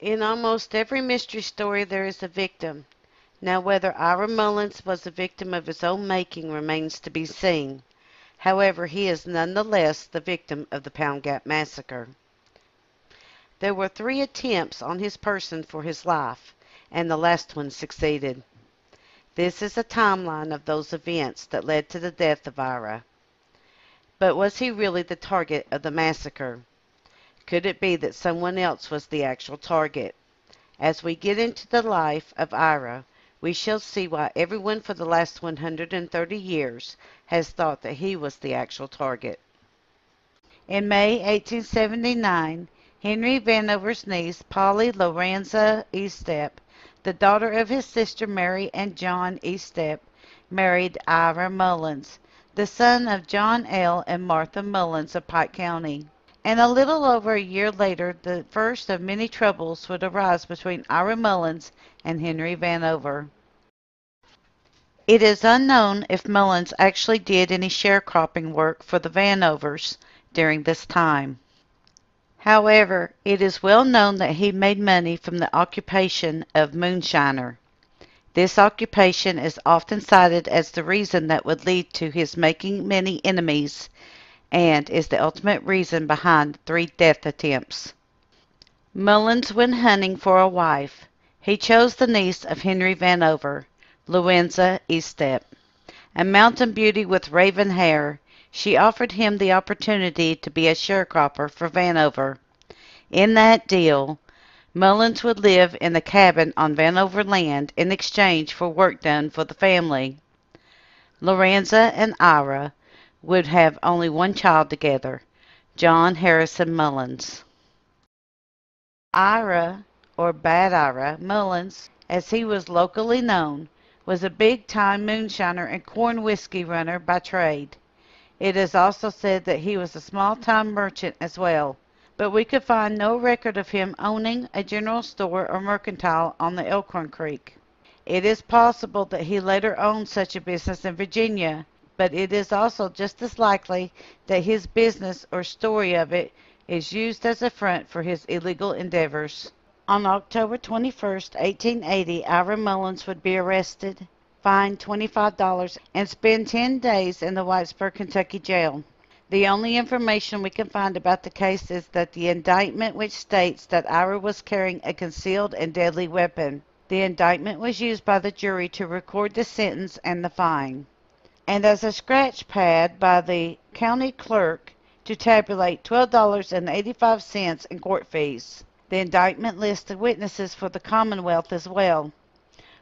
In almost every mystery story there is a victim. Now whether Ira Mullins was a victim of his own making remains to be seen. However, he is none the less the victim of the Pound Gap massacre. There were three attempts on his person for his life, and the last one succeeded. This is a timeline of those events that led to the death of Ira. But was he really the target of the massacre? Could it be that someone else was the actual target? As we get into the life of Ira, we shall see why everyone for the last 130 years has thought that he was the actual target. In May 1879, Henry Vanover's niece, Polly Lorenza Estep, the daughter of his sister Mary and John Estep, married Ira Mullins, the son of John L. and Martha Mullins of Pike County and a little over a year later the first of many troubles would arise between Ira Mullins and Henry Vanover. It is unknown if Mullins actually did any sharecropping work for the Vanovers during this time. However, it is well known that he made money from the occupation of moonshiner. This occupation is often cited as the reason that would lead to his making many enemies and is the ultimate reason behind three death attempts. Mullins went hunting for a wife. He chose the niece of Henry Vanover, Louisa Estep, a mountain beauty with raven hair. She offered him the opportunity to be a sharecropper for Vanover. In that deal, Mullins would live in the cabin on Vanover land in exchange for work done for the family. Lorenza and Ira would have only one child together, John Harrison Mullins. Ira, or Bad Ira, Mullins, as he was locally known, was a big time moonshiner and corn whiskey runner by trade. It is also said that he was a small time merchant as well, but we could find no record of him owning a general store or mercantile on the Elkhorn Creek. It is possible that he later owned such a business in Virginia, but it is also just as likely that his business or story of it is used as a front for his illegal endeavors. On October 21, 1880, Ira Mullins would be arrested, fined $25, and spend 10 days in the Whitesburg, Kentucky jail. The only information we can find about the case is that the indictment which states that Ira was carrying a concealed and deadly weapon. The indictment was used by the jury to record the sentence and the fine and as a scratch pad by the county clerk to tabulate $12.85 in court fees. The indictment lists the witnesses for the Commonwealth as well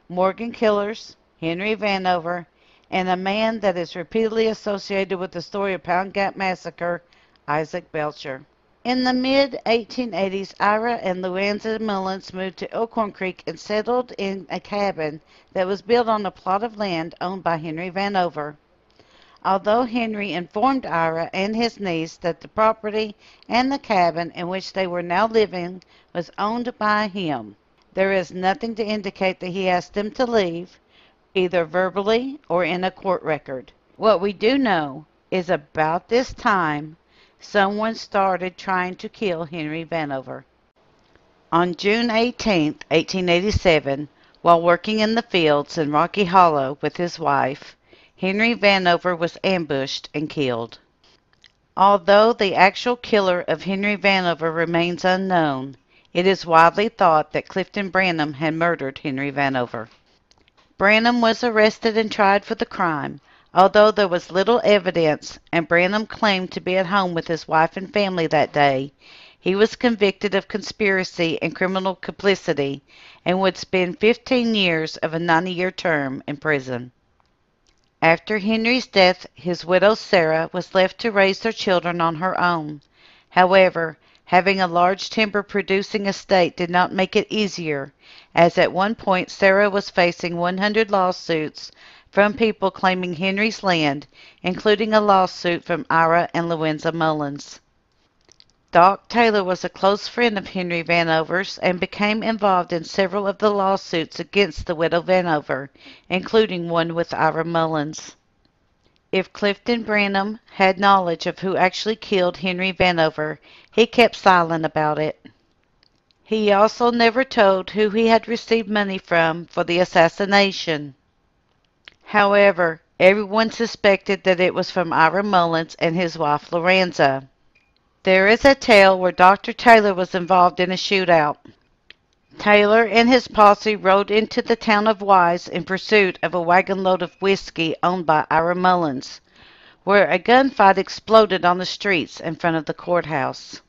Morgan Killers, Henry Vanover, and a man that is repeatedly associated with the story of Pound Gap Massacre, Isaac Belcher. In the mid 1880s, Ira and Louisa Mullins moved to Elkhorn Creek and settled in a cabin that was built on a plot of land owned by Henry Vanover. Although Henry informed Ira and his niece that the property and the cabin in which they were now living was owned by him, there is nothing to indicate that he asked them to leave, either verbally or in a court record. What we do know is about this time someone started trying to kill Henry Vanover. On June 18, 1887, while working in the fields in Rocky Hollow with his wife, Henry Vanover was ambushed and killed. Although the actual killer of Henry Vanover remains unknown, it is widely thought that Clifton Branham had murdered Henry Vanover. Branham was arrested and tried for the crime, Although there was little evidence, and Branham claimed to be at home with his wife and family that day, he was convicted of conspiracy and criminal complicity and would spend 15 years of a 90 year term in prison. After Henry's death, his widow Sarah was left to raise their children on her own. However, having a large timber producing estate did not make it easier, as at one point Sarah was facing 100 lawsuits from people claiming Henry's land, including a lawsuit from Ira and Louisa Mullins. Doc Taylor was a close friend of Henry Vanover's and became involved in several of the lawsuits against the widow Vanover, including one with Ira Mullins. If Clifton Branham had knowledge of who actually killed Henry Vanover, he kept silent about it. He also never told who he had received money from for the assassination. However, everyone suspected that it was from Ira Mullins and his wife Lorenza. There is a tale where Dr. Taylor was involved in a shootout. Taylor and his posse rode into the town of Wise in pursuit of a wagon load of whiskey owned by Ira Mullins, where a gunfight exploded on the streets in front of the courthouse.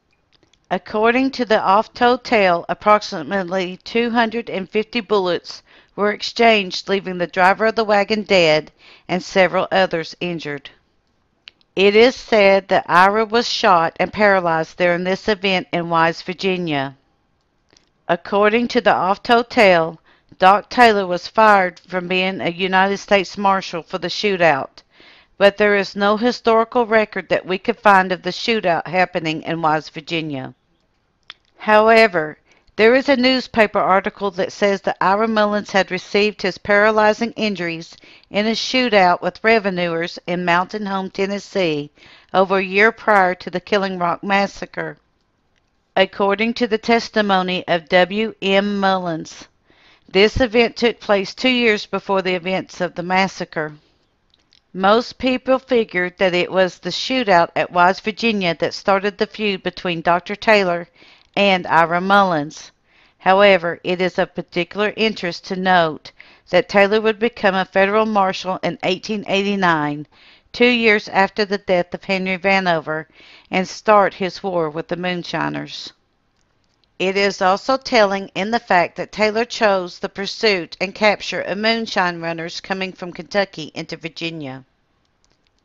According to the oft-told tale, approximately 250 bullets were exchanged, leaving the driver of the wagon dead and several others injured. It is said that Ira was shot and paralyzed during this event in Wise, Virginia. According to the oft-told tale, Doc Taylor was fired from being a United States Marshal for the shootout, but there is no historical record that we could find of the shootout happening in Wise, Virginia. However, there is a newspaper article that says that Ira Mullins had received his paralyzing injuries in a shootout with revenuers in Mountain Home, Tennessee, over a year prior to the Killing Rock Massacre. According to the testimony of W. M. Mullins, this event took place two years before the events of the massacre. Most people figured that it was the shootout at Wise, Virginia that started the feud between Dr. Taylor and Ira Mullins. However, it is of particular interest to note that Taylor would become a federal marshal in 1889, two years after the death of Henry Vanover, and start his war with the moonshiners. It is also telling in the fact that Taylor chose the pursuit and capture of moonshine runners coming from Kentucky into Virginia.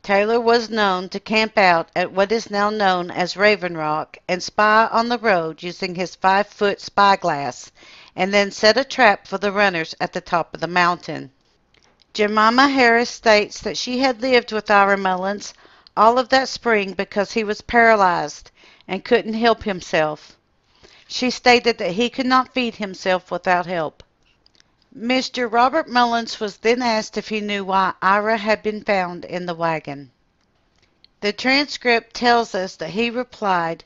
Taylor was known to camp out at what is now known as Raven Rock and spy on the road using his five foot spyglass, and then set a trap for the runners at the top of the mountain. Jemima Harris states that she had lived with Ira Mullins all of that spring because he was paralyzed and couldn't help himself. She stated that he could not feed himself without help. Mr. Robert Mullins was then asked if he knew why Ira had been found in the wagon. The transcript tells us that he replied,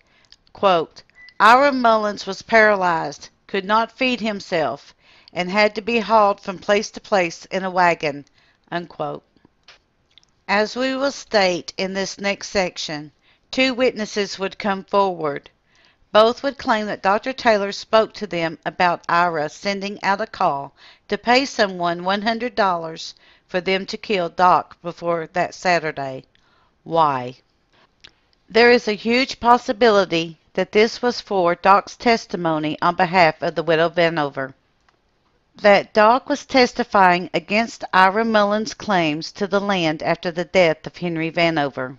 quote, Ira Mullins was paralyzed, could not feed himself, and had to be hauled from place to place in a wagon. Unquote. As we will state in this next section, two witnesses would come forward. Both would claim that Dr. Taylor spoke to them about Ira sending out a call to pay someone $100 for them to kill Doc before that Saturday. Why? There is a huge possibility that this was for Doc's testimony on behalf of the widow Vanover. That Doc was testifying against Ira Mullins' claims to the land after the death of Henry Vanover.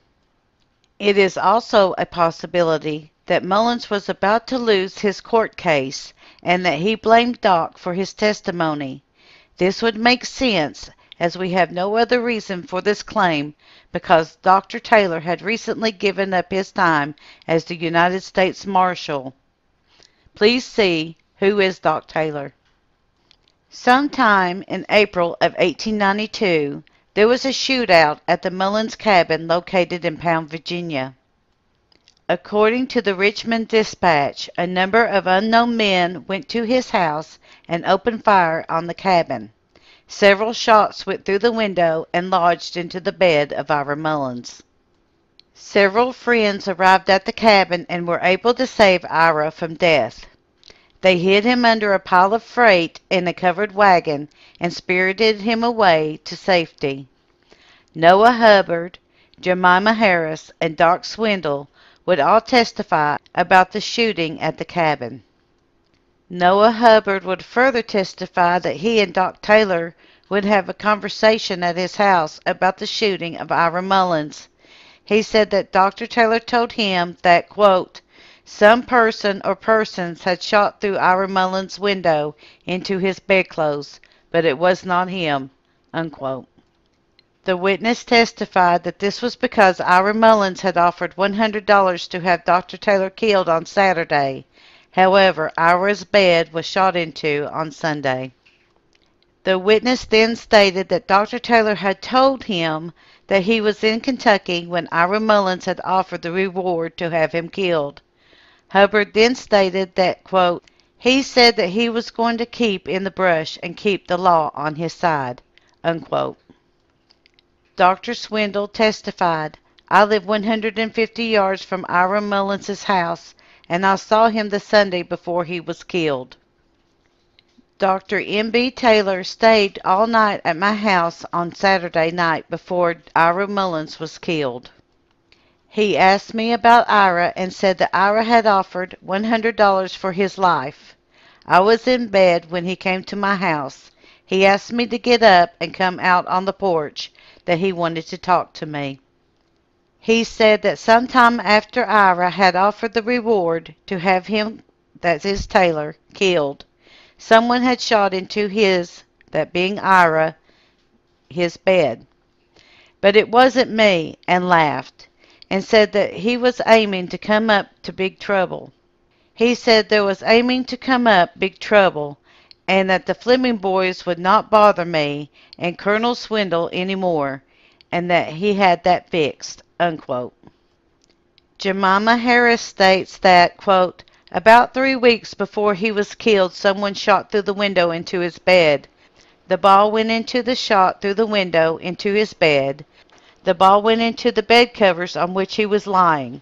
It is also a possibility that Mullins was about to lose his court case and that he blamed Doc for his testimony. This would make sense as we have no other reason for this claim because Dr. Taylor had recently given up his time as the United States Marshal. Please see Who is Doc Taylor? Sometime in April of 1892, there was a shootout at the Mullins cabin located in Pound, Virginia. According to the Richmond Dispatch, a number of unknown men went to his house and opened fire on the cabin. Several shots went through the window and lodged into the bed of Ira Mullins. Several friends arrived at the cabin and were able to save Ira from death. They hid him under a pile of freight in a covered wagon and spirited him away to safety. Noah Hubbard, Jemima Harris, and Doc Swindle would all testify about the shooting at the cabin. Noah Hubbard would further testify that he and Doc Taylor would have a conversation at his house about the shooting of Ira Mullins. He said that Dr. Taylor told him that, quote, some person or persons had shot through Ira Mullins' window into his bedclothes, but it was not him, unquote. The witness testified that this was because Ira Mullins had offered $100 to have Dr. Taylor killed on Saturday. However, Ira's bed was shot into on Sunday. The witness then stated that Dr. Taylor had told him that he was in Kentucky when Ira Mullins had offered the reward to have him killed. Hubbard then stated that, quote, He said that he was going to keep in the brush and keep the law on his side. Unquote. Dr. Swindle testified, I live 150 yards from Ira Mullins' house, and I saw him the Sunday before he was killed. Dr. M.B. Taylor stayed all night at my house on Saturday night before Ira Mullins was killed. He asked me about Ira and said that Ira had offered $100 for his life. I was in bed when he came to my house. He asked me to get up and come out on the porch, that he wanted to talk to me. He said that sometime after Ira had offered the reward to have him, that is Taylor, killed, someone had shot into his, that being Ira, his bed. But it wasn't me, and laughed and said that he was aiming to come up to big trouble. He said there was aiming to come up big trouble, and that the Fleming boys would not bother me and Colonel Swindle any more, and that he had that fixed. Unquote. Jemima Harris states that, quote, about three weeks before he was killed, someone shot through the window into his bed. The ball went into the shot through the window into his bed. The ball went into the bed covers on which he was lying.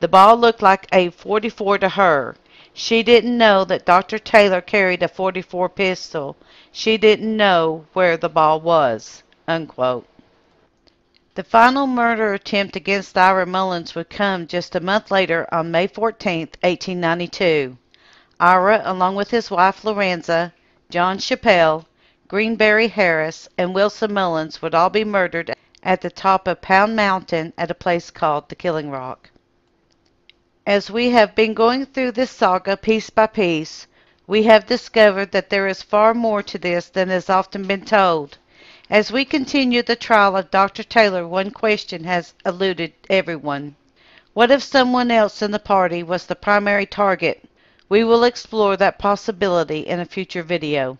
The ball looked like a 44 to her. She didn't know that Dr. Taylor carried a 44 pistol. She didn't know where the ball was. Unquote. The final murder attempt against Ira Mullins would come just a month later on May 14, 1892. Ira, along with his wife Lorenza, John Chappell, Greenberry Harris, and Wilson Mullins would all be murdered at the top of Pound Mountain at a place called the Killing Rock. As we have been going through this saga piece by piece, we have discovered that there is far more to this than has often been told. As we continue the trial of Dr. Taylor, one question has eluded everyone. What if someone else in the party was the primary target? We will explore that possibility in a future video.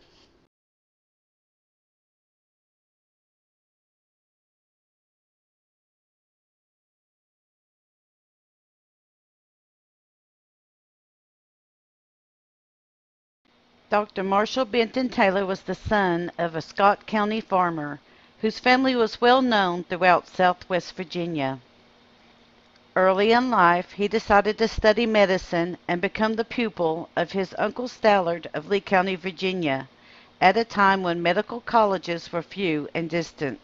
Dr. Marshall Benton Taylor was the son of a Scott County farmer whose family was well known throughout southwest Virginia. Early in life, he decided to study medicine and become the pupil of his Uncle Stallard of Lee County, Virginia, at a time when medical colleges were few and distant.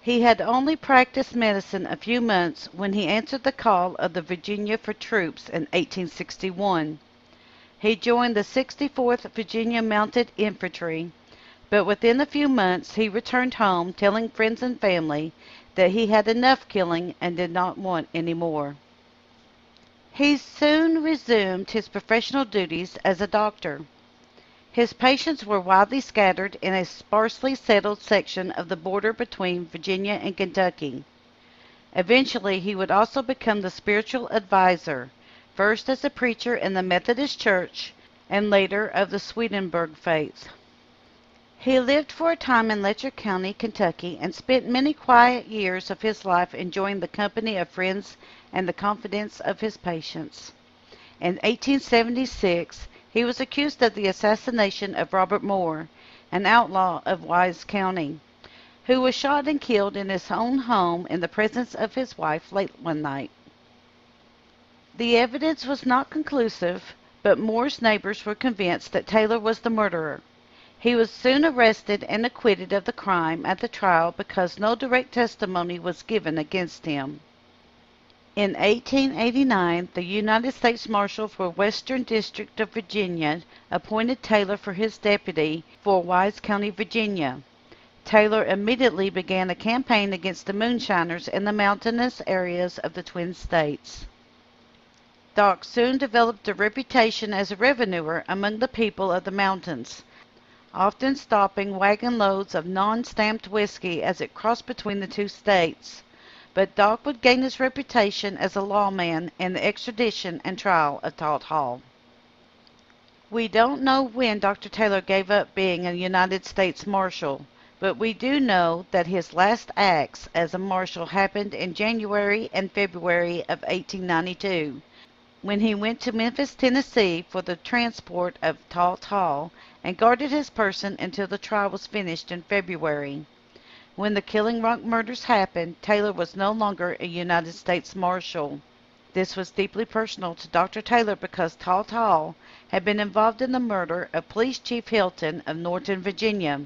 He had only practiced medicine a few months when he answered the call of the Virginia for troops in 1861. He joined the 64th Virginia Mounted Infantry, but within a few months he returned home telling friends and family that he had enough killing and did not want any more. He soon resumed his professional duties as a doctor. His patients were widely scattered in a sparsely settled section of the border between Virginia and Kentucky. Eventually, he would also become the spiritual advisor first as a preacher in the Methodist Church and later of the Swedenborg faith. He lived for a time in Letcher County, Kentucky, and spent many quiet years of his life enjoying the company of friends and the confidence of his patients. In 1876, he was accused of the assassination of Robert Moore, an outlaw of Wise County, who was shot and killed in his own home in the presence of his wife late one night. The evidence was not conclusive, but Moore's neighbors were convinced that Taylor was the murderer. He was soon arrested and acquitted of the crime at the trial because no direct testimony was given against him. In 1889, the United States Marshal for Western District of Virginia appointed Taylor for his deputy for Wise County, Virginia. Taylor immediately began a campaign against the moonshiners in the mountainous areas of the Twin States. Doc soon developed a reputation as a revenuer among the people of the mountains, often stopping wagon loads of non-stamped whiskey as it crossed between the two states. But Doc would gain his reputation as a lawman in the extradition and trial of Talt Hall. We don't know when Dr. Taylor gave up being a United States Marshal, but we do know that his last acts as a marshal happened in January and February of 1892 when he went to Memphis, Tennessee for the transport of Talt Hall and guarded his person until the trial was finished in February. When the Killing Rock murders happened, Taylor was no longer a United States Marshal. This was deeply personal to Dr. Taylor because Talt Hall had been involved in the murder of Police Chief Hilton of Norton, Virginia.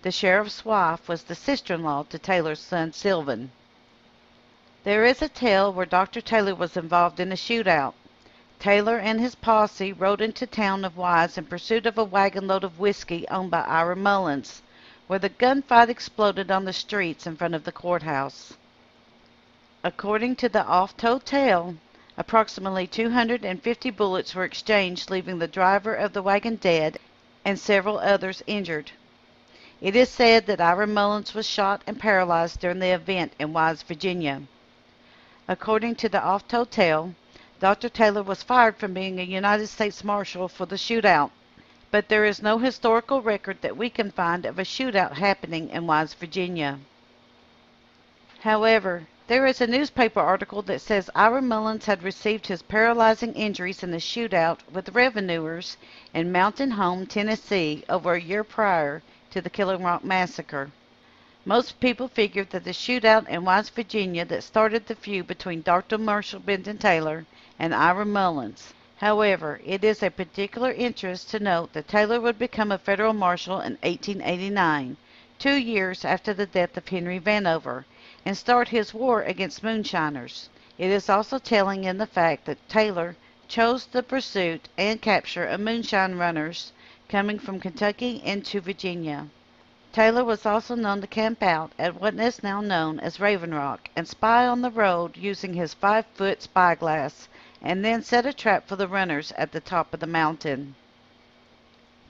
The sheriff's wife was the sister-in-law to Taylor's son Sylvan. There is a tale where Dr. Taylor was involved in a shootout. Taylor and his posse rode into town of Wise in pursuit of a wagon load of whiskey owned by Ira Mullins, where the gunfight exploded on the streets in front of the courthouse. According to the oft-told tale, approximately 250 bullets were exchanged, leaving the driver of the wagon dead and several others injured. It is said that Ira Mullins was shot and paralyzed during the event in Wise, Virginia. According to the oft-told tale, Dr. Taylor was fired from being a United States Marshal for the shootout, but there is no historical record that we can find of a shootout happening in Wise, Virginia. However, there is a newspaper article that says Ira Mullins had received his paralyzing injuries in a shootout with revenuers in Mountain Home, Tennessee, over a year prior to the Killing Rock Massacre. Most people figured that the shootout in West Virginia that started the feud between Dr. Marshall Benton Taylor and Ira Mullins. However, it is a particular interest to note that Taylor would become a federal marshal in 1889, two years after the death of Henry Vanover, and start his war against moonshiners. It is also telling in the fact that Taylor chose the pursuit and capture of moonshine runners coming from Kentucky into Virginia. Taylor was also known to camp out at what is now known as Raven Rock and spy on the road using his five-foot spyglass and then set a trap for the runners at the top of the mountain.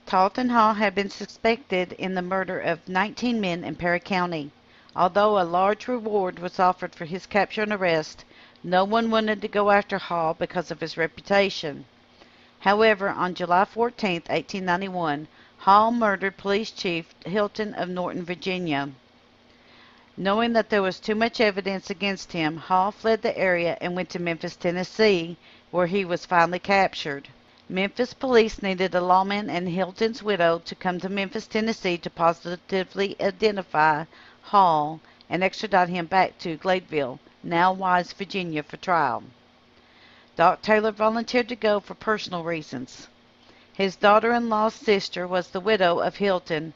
Talton Hall had been suspected in the murder of 19 men in Perry County. Although a large reward was offered for his capture and arrest, no one wanted to go after Hall because of his reputation. However, on July 14, 1891, Hall murdered Police Chief Hilton of Norton, Virginia. Knowing that there was too much evidence against him, Hall fled the area and went to Memphis, Tennessee, where he was finally captured. Memphis police needed a lawman and Hilton's widow to come to Memphis, Tennessee to positively identify Hall and extradite him back to Gladeville, now Wise, Virginia, for trial. Doc Taylor volunteered to go for personal reasons. His daughter-in-law's sister was the widow of Hilton,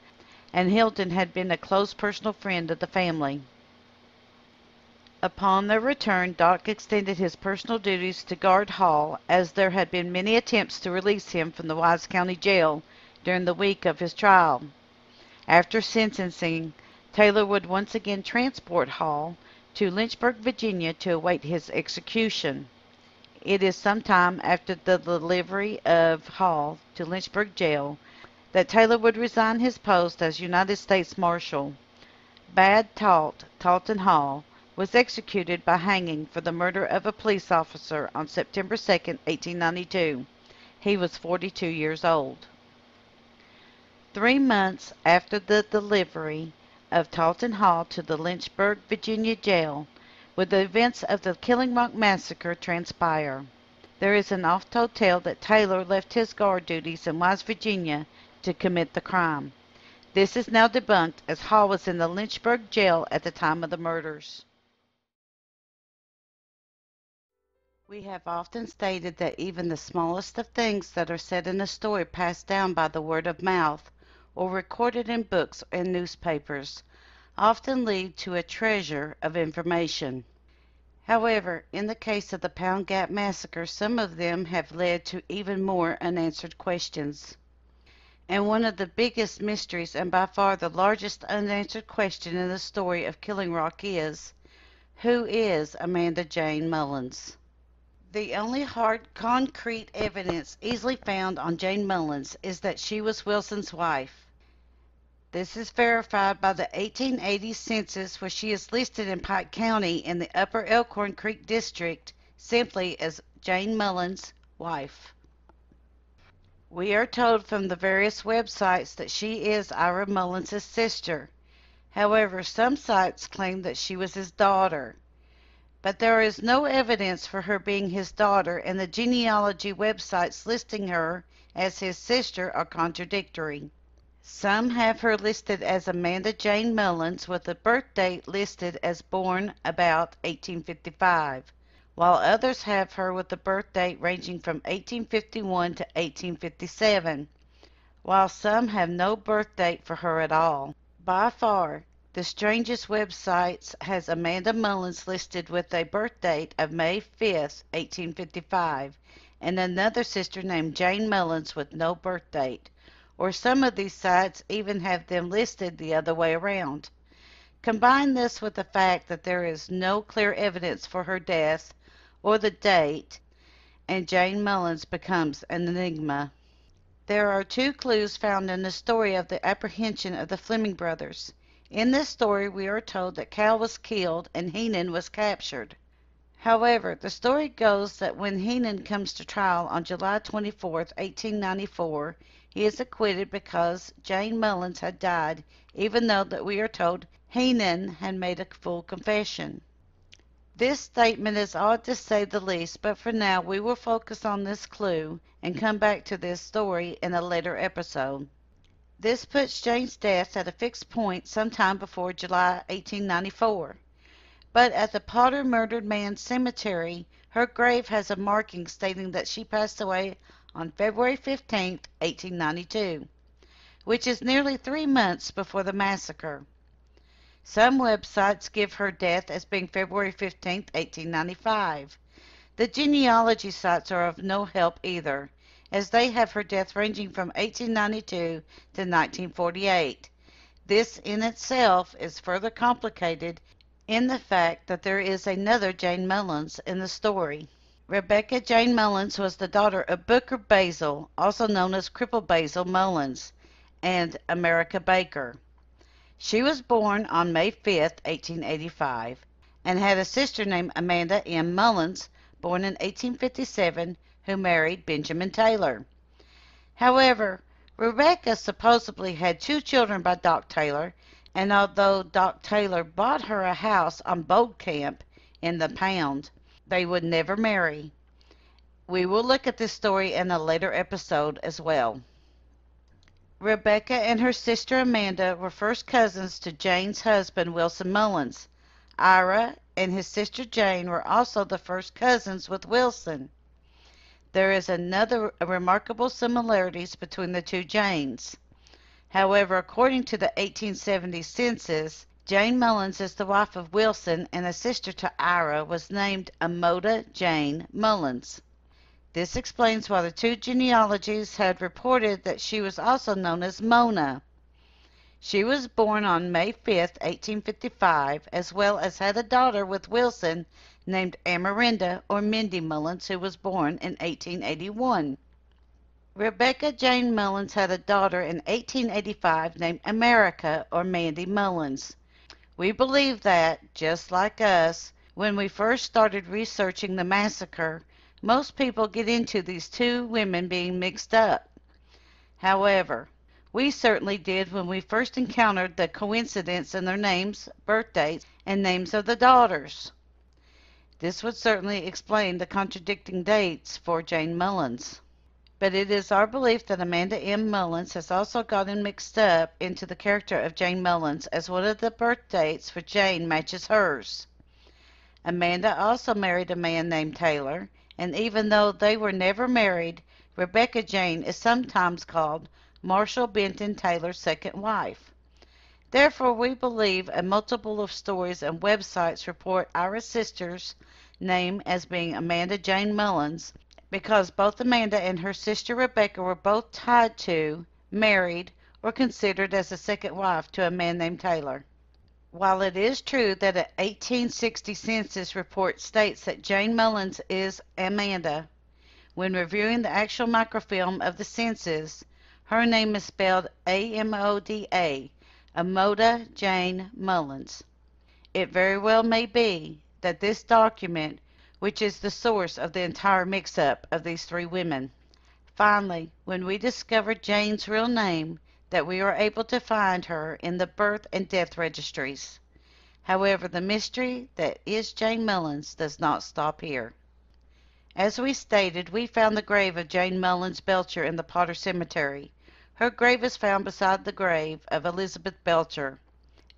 and Hilton had been a close personal friend of the family. Upon their return, Doc extended his personal duties to guard Hall, as there had been many attempts to release him from the Wise County Jail during the week of his trial. After sentencing, Taylor would once again transport Hall to Lynchburg, Virginia to await his execution. It is some time after the delivery of Hall to Lynchburg jail that Taylor would resign his post as United States Marshal. Bad Talt, Talton Hall, was executed by hanging for the murder of a police officer on September 2, 1892. He was 42 years old. Three months after the delivery of Talton Hall to the Lynchburg, Virginia jail, would the events of the Killing Rock massacre transpire. There is an oft-told tale that Taylor left his guard duties in Wise, Virginia to commit the crime. This is now debunked as Hall was in the Lynchburg jail at the time of the murders. We have often stated that even the smallest of things that are said in a story passed down by the word of mouth or recorded in books and newspapers often lead to a treasure of information. However, in the case of the Pound Gap massacre, some of them have led to even more unanswered questions. And one of the biggest mysteries and by far the largest unanswered question in the story of Killing Rock is, who is Amanda Jane Mullins? The only hard, concrete evidence easily found on Jane Mullins is that she was Wilson's wife. This is verified by the 1880 census where she is listed in Pike County in the Upper Elkhorn Creek District simply as Jane Mullins' wife. We are told from the various websites that she is Ira Mullins' sister. However, some sites claim that she was his daughter. but there is no evidence for her being his daughter, and the genealogy websites listing her as his sister are contradictory. Some have her listed as Amanda Jane Mullins with a birth date listed as born about 1855, while others have her with a birth date ranging from 1851 to 1857, while some have no birth date for her at all. By far, the strangest websites has Amanda Mullins listed with a birth date of May 5, 1855, and another sister named Jane Mullins with no birth date. Or some of these sites even have them listed the other way around. Combine this with the fact that there is no clear evidence for her death or the date, and Jane Mullins becomes an enigma. There are two clues found in the story of the apprehension of the Fleming brothers. In this story we are told that Cal was killed and Heenan was captured. However, the story goes that when Heenan comes to trial on July 24, 1894, he is acquitted because Jane Mullins had died, even though that we are told Heenan had made a full confession. This statement is odd to say the least, but for now we will focus on this clue and come back to this story in a later episode. This puts Jane's death at a fixed point sometime before July 1894. But at the Potter murdered man cemetery, her grave has a marking stating that she passed away on February 15, 1892, which is nearly three months before the massacre. Some websites give her death as being February 15, 1895. The genealogy sites are of no help either, as they have her death ranging from 1892 to 1948. This in itself is further complicated in the fact that there is another Jane Mullins in the story. Rebecca Jane Mullins was the daughter of Booker Basil, also known as Cripple Basil Mullins, and America Baker. She was born on May 5, 1885, and had a sister named Amanda M. Mullins, born in 1857, who married Benjamin Taylor. However, Rebecca supposedly had two children by Doc Taylor, and although Doc Taylor bought her a house on Bold Camp in the Pound, they would never marry. We will look at this story in a later episode as well. Rebecca and her sister Amanda were first cousins to Jane's husband, Wilson Mullins. Ira and his sister Jane were also the first cousins with Wilson. There is another remarkable similarities between the two Janes. However, according to the 1870 census, Jane Mullins is the wife of Wilson and a sister to Ira was named Amoda Jane Mullins. This explains why the two genealogies had reported that she was also known as Mona. She was born on May 5, 1855, as well as had a daughter with Wilson named Amarinda or Mindy Mullins, who was born in 1881. Rebecca Jane Mullins had a daughter in 1885 named America or Mandy Mullins. We believe that, just like us, when we first started researching the massacre, most people get into these two women being mixed up. However, we certainly did when we first encountered the coincidence in their names, birthdays, and names of the daughters. This would certainly explain the contradicting dates for Jane Mullins. But it is our belief that Amanda M. Mullins has also gotten mixed up into the character of Jane Mullins as one of the birth dates for Jane matches hers. Amanda also married a man named Taylor, and even though they were never married, Rebecca Jane is sometimes called Marshall Benton Taylor's second wife. Therefore, we believe a multiple of stories and websites report our sister's name as being Amanda Jane Mullins because both Amanda and her sister Rebecca were both tied to, married, or considered as a second wife to a man named Taylor. While it is true that an 1860 census report states that Jane Mullins is Amanda, when reviewing the actual microfilm of the census, her name is spelled A-M-O-D-A, Amoda Jane Mullins. It very well may be that this document, which is the source of the entire mix-up of these three women. Finally, when we discover Jane's real name, that we are able to find her in the birth and death registries. However, the mystery that is Jane Mullins does not stop here. As we stated, we found the grave of Jane Mullins Belcher in the Potter Cemetery. Her grave is found beside the grave of Elizabeth Belcher.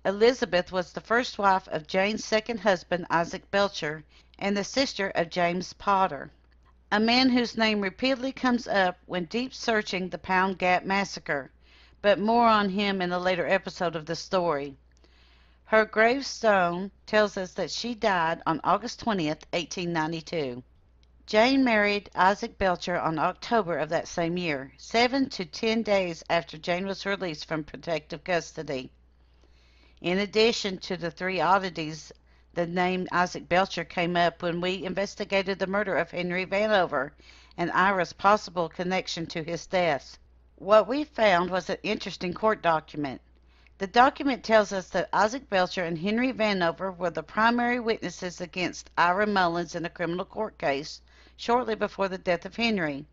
Elizabeth was the first wife of Jane's second husband, Isaac Belcher, and the sister of James Potter, a man whose name repeatedly comes up when deep searching the Pound Gap massacre, but more on him in a later episode of the story. Her gravestone tells us that she died on August 20th, 1892. Jane married Isaac Belcher on October of that same year, seven to ten days after Jane was released from protective custody. In addition to the three oddities, the name Isaac Belcher came up when we investigated the murder of Henry Vanover and Ira's possible connection to his death. What we found was an interesting court document. The document tells us that Isaac Belcher and Henry Vanover were the primary witnesses against Ira Mullins in a criminal court case shortly before the death of Henry.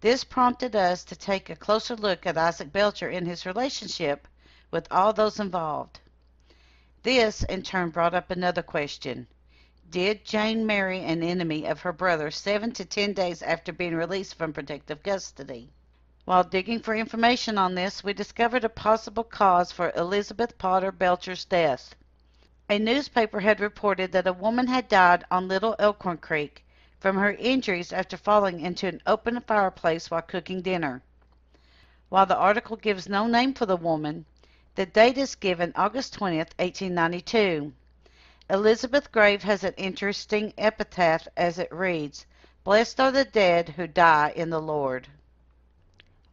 This prompted us to take a closer look at Isaac Belcher and his relationship with all those involved. This, in turn, brought up another question. Did Jane marry an enemy of her brother seven to ten days after being released from protective custody? While digging for information on this, we discovered a possible cause for Elizabeth Potter Belcher's death. A newspaper had reported that a woman had died on Little Elkhorn Creek from her injuries after falling into an open fireplace while cooking dinner. While the article gives no name for the woman, the date is given August 20th, 1892. Elizabeth Grave has an interesting epitaph as it reads, Blessed are the dead who die in the Lord.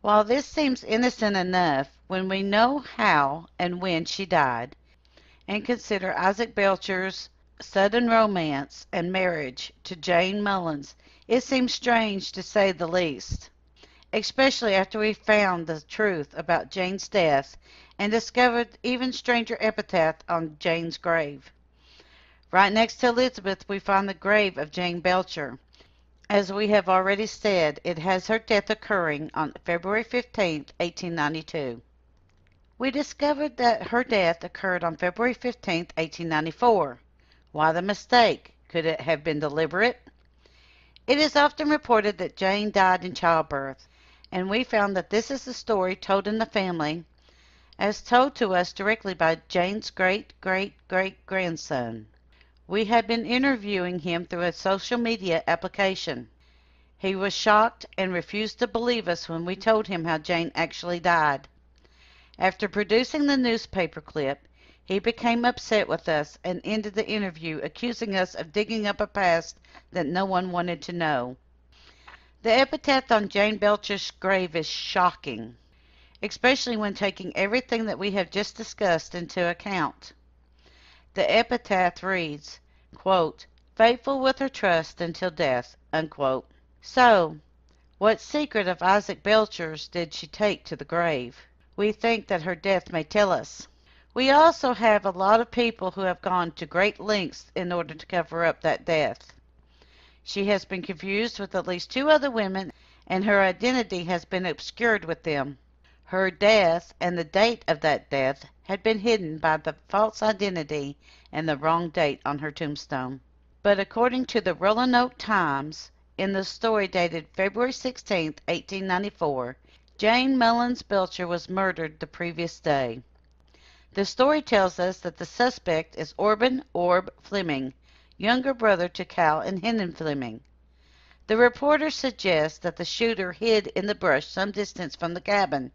While this seems innocent enough, when we know how and when she died, and consider Isaac Belcher's sudden romance and marriage to Jane Mullins, it seems strange to say the least, especially after we found the truth about Jane's death and discovered even stranger epitaph on Jane's grave. Right next to Elizabeth, we find the grave of Jane Belcher. As we have already said, it has her death occurring on February 15, 1892. We discovered that her death occurred on February 15, 1894. Why the mistake? Could it have been deliberate? It is often reported that Jane died in childbirth, and we found that this is the story told in the family as told to us directly by Jane's great great great grandson. We had been interviewing him through a social media application. He was shocked and refused to believe us when we told him how Jane actually died. After producing the newspaper clip, he became upset with us and ended the interview accusing us of digging up a past that no one wanted to know. The epitaph on Jane Belcher's grave is shocking, especially when taking everything that we have just discussed into account. The epitaph reads, quote, faithful with her trust until death, unquote. So, what secret of Isaac Belcher's did she take to the grave? We think that her death may tell us. We also have a lot of people who have gone to great lengths in order to cover up that death. She has been confused with at least two other women, and her identity has been obscured with them. Her death and the date of that death had been hidden by the false identity and the wrong date on her tombstone. But according to the Roanoke Times, in the story dated February 16, 1894, Jane Mullins Belcher was murdered the previous day. The story tells us that the suspect is Orban Orb Fleming, younger brother to Cal and Hennon Fleming. The reporter suggests that the shooter hid in the brush some distance from the cabin.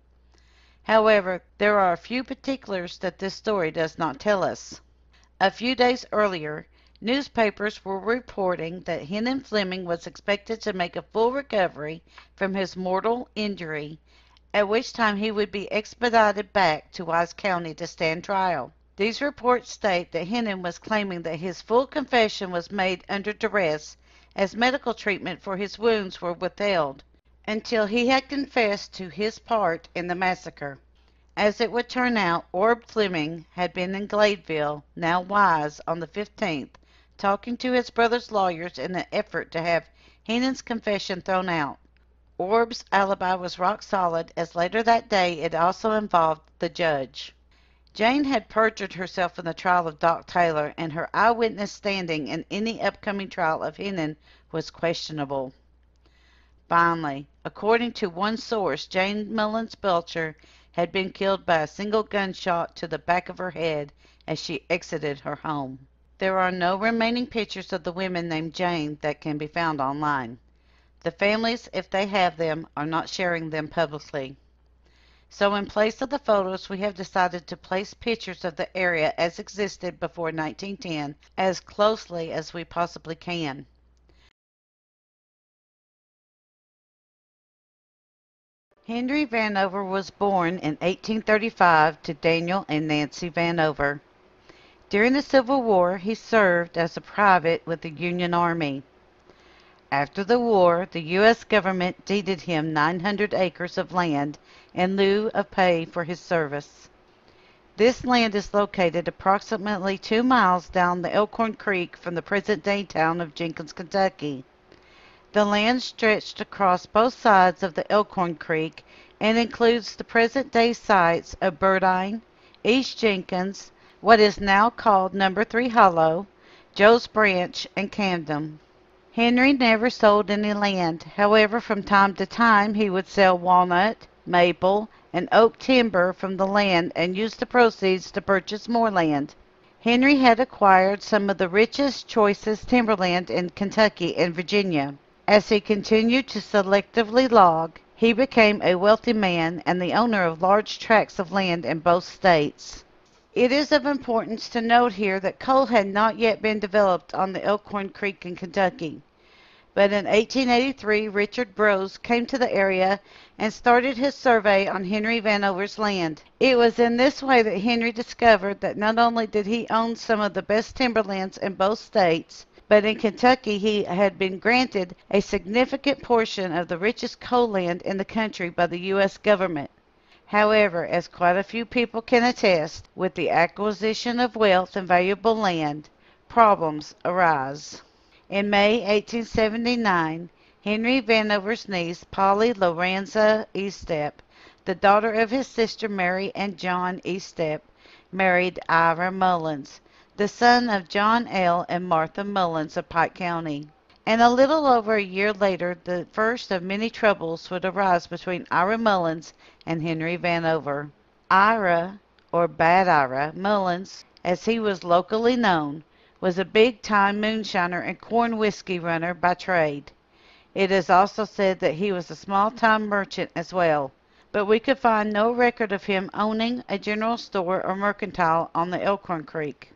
However, there are a few particulars that this story does not tell us. A few days earlier, newspapers were reporting that Hennon Fleming was expected to make a full recovery from his mortal injury at which time he would be expedited back to Wise County to stand trial. These reports state that Hennon was claiming that his full confession was made under duress as medical treatment for his wounds were withheld until he had confessed to his part in the massacre. As it would turn out, Orb Fleming had been in Gladeville, now Wise, on the 15th, talking to his brother's lawyers in an effort to have Hennon's confession thrown out. Orb's alibi was rock solid, as later that day it also involved the judge. Jane had perjured herself in the trial of Doc Taylor, and her eyewitness standing in any upcoming trial of Hennon was questionable. Finally, according to one source, Jane Mullins Belcher had been killed by a single gunshot to the back of her head as she exited her home. There are no remaining pictures of the women named Jane that can be found online. The families, if they have them, are not sharing them publicly. So in place of the photos, we have decided to place pictures of the area as existed before 1910 as closely as we possibly can. Henry Vanover was born in 1835 to Daniel and Nancy Vanover. During the Civil War, he served as a private with the Union Army. After the war, the U.S. government deeded him 900 acres of land in lieu of pay for his service. This land is located approximately two miles down the Elkhorn Creek from the present day town of Jenkins, Kentucky. The land stretched across both sides of the Elkhorn Creek and includes the present day sites of Burdine, East Jenkins, what is now called Number 3 Hollow, Joe's Branch, and Camden. Henry never sold any land. However, from time to time he would sell walnut, maple, and oak timber from the land and use the proceeds to purchase more land. Henry had acquired some of the richest, choicest timberland in Kentucky and Virginia. As he continued to selectively log, he became a wealthy man and the owner of large tracts of land in both states. It is of importance to note here that coal had not yet been developed on the Elkhorn Creek in Kentucky. But in 1883 Richard Broas came to the area and started his survey on Henry Vanover's land. It was in this way that Henry discovered that not only did he own some of the best timberlands in both states, but in Kentucky he had been granted a significant portion of the richest coal land in the country by the U.S. government. However, as quite a few people can attest, with the acquisition of wealth and valuable land, problems arise. In May 1879, Henry Vanover's niece, Polly Lorenza Estep, the daughter of his sister Mary and John Estep, married Ira Mullins, the son of John L. and Martha Mullins of Pike County. And a little over a year later, the first of many troubles would arise between Ira Mullins and Henry Vanover. Ira, or Bad Ira, Mullins, as he was locally known, was a big time moonshiner and corn whiskey runner by trade. It is also said that he was a small time merchant as well, but we could find no record of him owning a general store or mercantile on the Elkhorn Creek.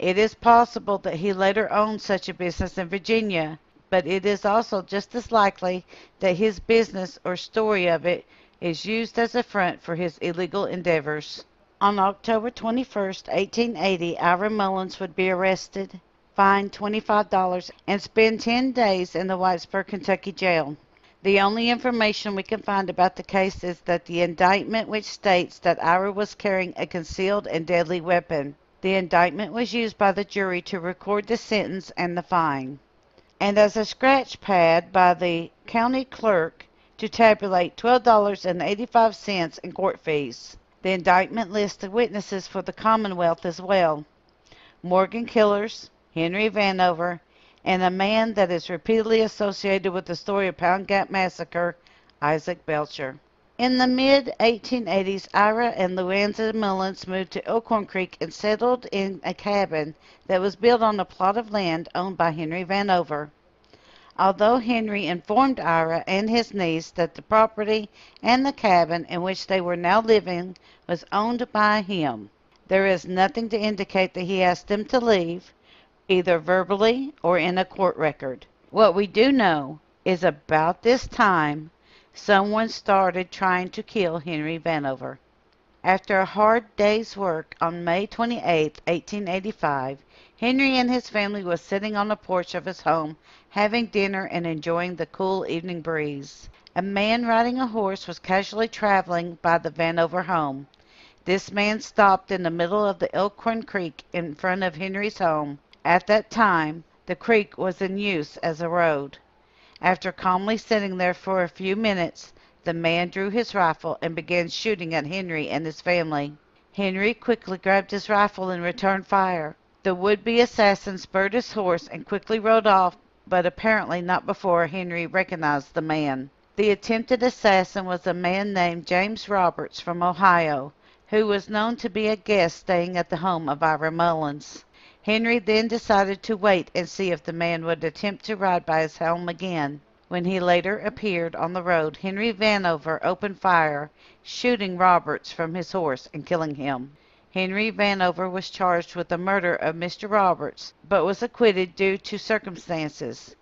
It is possible that he later owned such a business in Virginia, but it is also just as likely that his business or story of it is used as a front for his illegal endeavors. On October 21, 1880, Ira Mullins would be arrested, fined $25, and spend 10 days in the Whitesburg, Kentucky jail. The only information we can find about the case is that the indictment which states that Ira was carrying a concealed and deadly weapon. The indictment was used by the jury to record the sentence and the fine, and as a scratch pad by the county clerk to tabulate $12.85 in court fees. The indictment listed witnesses for the Commonwealth as well Morgan Killers, Henry Vanover, and a man that is repeatedly associated with the story of Pound Gap Massacre, Isaac Belcher. In the mid 1880s, Ira and Lorenza Mullins moved to Elkhorn Creek and settled in a cabin that was built on a plot of land owned by Henry Vanover. Although Henry informed Ira and his niece that the property and the cabin in which they were now living was owned by him, there is nothing to indicate that he asked them to leave, either verbally or in a court record. What we do know is about this time someone started trying to kill Henry Vanover. After a hard day's work on May 28, 1885, Henry and his family were sitting on the porch of his home, having dinner and enjoying the cool evening breeze. A man riding a horse was casually traveling by the Vanover home. This man stopped in the middle of the Elkhorn Creek in front of Henry's home. At that time, the creek was in use as a road. After calmly sitting there for a few minutes, the man drew his rifle and began shooting at Henry and his family. Henry quickly grabbed his rifle and returned fire. The would-be assassin spurred his horse and quickly rode off, but apparently not before Henry recognized the man. The attempted assassin was a man named James Roberts from Ohio, who was known to be a guest staying at the home of Ira Mullins. Henry then decided to wait and see if the man would attempt to ride by his home again. When he later appeared on the road, Henry Vanover opened fire, shooting Roberts from his horse and killing him. Henry Vanover was charged with the murder of Mr. Roberts, but was acquitted due to circumstances.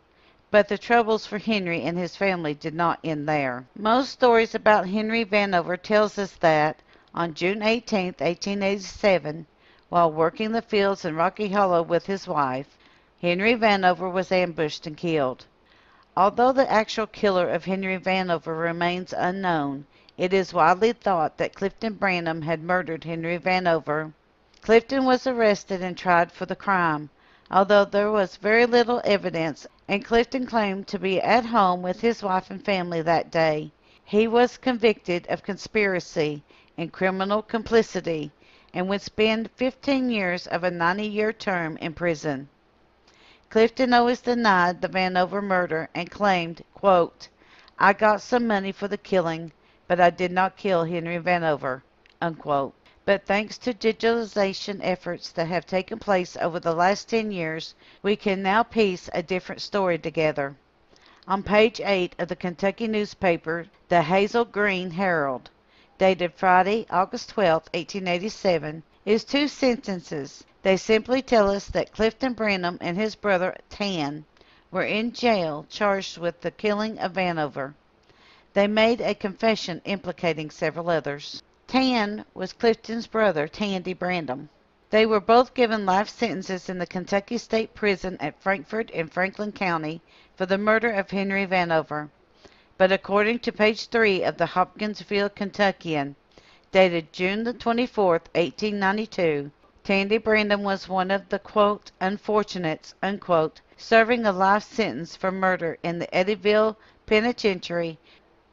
But the troubles for Henry and his family did not end there. Most stories about Henry Vanover tells us that on June 18, 1887, while working the fields in Rocky Hollow with his wife, Henry Vanover was ambushed and killed. Although the actual killer of Henry Vanover remains unknown, it is widely thought that Clifton Branham had murdered Henry Vanover. Clifton was arrested and tried for the crime, although there was very little evidence, and Clifton claimed to be at home with his wife and family that day. He was convicted of conspiracy and criminal complicity and would spend 15 years of a 90 year term in prison. Clifton always denied the Vanover murder and claimed, quote, I got some money for the killing, but I did not kill Henry Vanover, unquote. But thanks to digitalization efforts that have taken place over the last 10 years, we can now piece a different story together. On page 8 of the Kentucky newspaper, the Hazel Green Herald, dated Friday, August 12, 1887, is two sentences. They simply tell us that Clifton Branham and his brother Tan were in jail charged with the killing of Vanover. They made a confession implicating several others. Tan was Clifton's brother, Tandy Branham. They were both given life sentences in the Kentucky State Prison at Frankfort in Franklin County for the murder of Henry Vanover. But according to page 3 of the Hopkinsville Kentuckian, dated June the 24th, 1892, Tandy Branham was one of the quote, unfortunates, unquote, serving a life sentence for murder in the Eddyville Penitentiary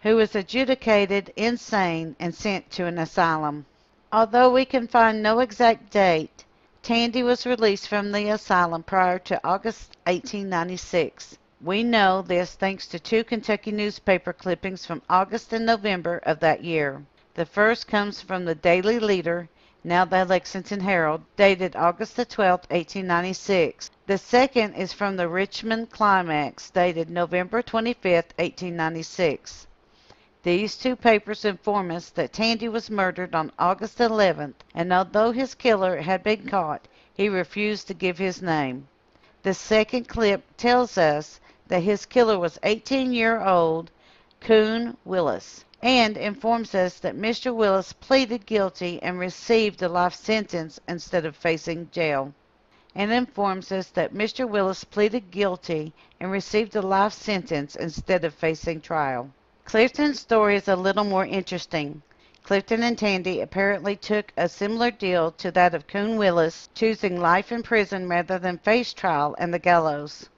who was adjudicated insane and sent to an asylum. Although we can find no exact date, Tandy was released from the asylum prior to August 1896. We know this thanks to two Kentucky newspaper clippings from August and November of that year. The first comes from the Daily Leader, now the Lexington Herald, dated August 12, 1896. The second is from the Richmond Climax, dated November 25, 1896. These two papers inform us that Tandy was murdered on August 11th, and although his killer had been caught, he refused to give his name. The second clip tells us that his killer was 18-year-old Coon Willis, and informs us that Mr. Willis pleaded guilty and received a life sentence instead of facing jail. And informs us that Mr. Willis pleaded guilty and received a life sentence instead of facing trial. Clifton's story is a little more interesting. Clifton and Tandy apparently took a similar deal to that of Coon Willis, choosing life in prison rather than face trial and the gallows.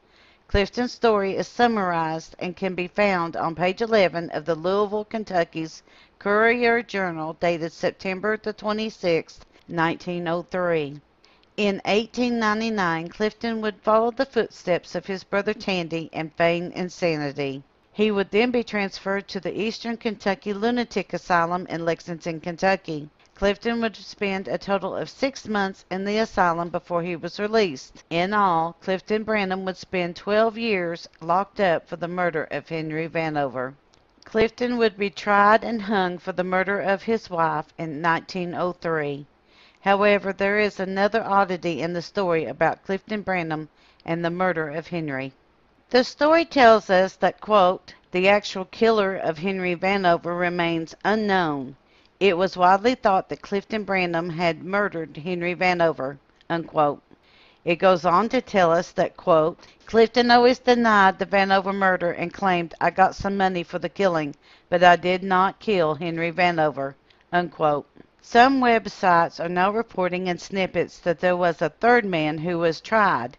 Clifton's story is summarized and can be found on page 11 of the Louisville, Kentucky's Courier Journal dated September the 26th, 1903. In 1899, Clifton would follow the footsteps of his brother Tandy and feign insanity. He would then be transferred to the Eastern Kentucky Lunatic Asylum in Lexington, Kentucky. Clifton would spend a total of six months in the asylum before he was released. In all, Clifton Branham would spend 12 years locked up for the murder of Henry Vanover. Clifton would be tried and hung for the murder of his wife in 1903. However, there is another oddity in the story about Clifton Branham and the murder of Henry. The story tells us that, quote, the actual killer of Henry Vanover remains unknown. It was widely thought that Clifton Branham had murdered Henry Vanover, unquote. It goes on to tell us that, quote, Clifton always denied the Vanover murder and claimed, I got some money for the killing, but I did not kill Henry Vanover, unquote. Some websites are now reporting in snippets that there was a third man who was tried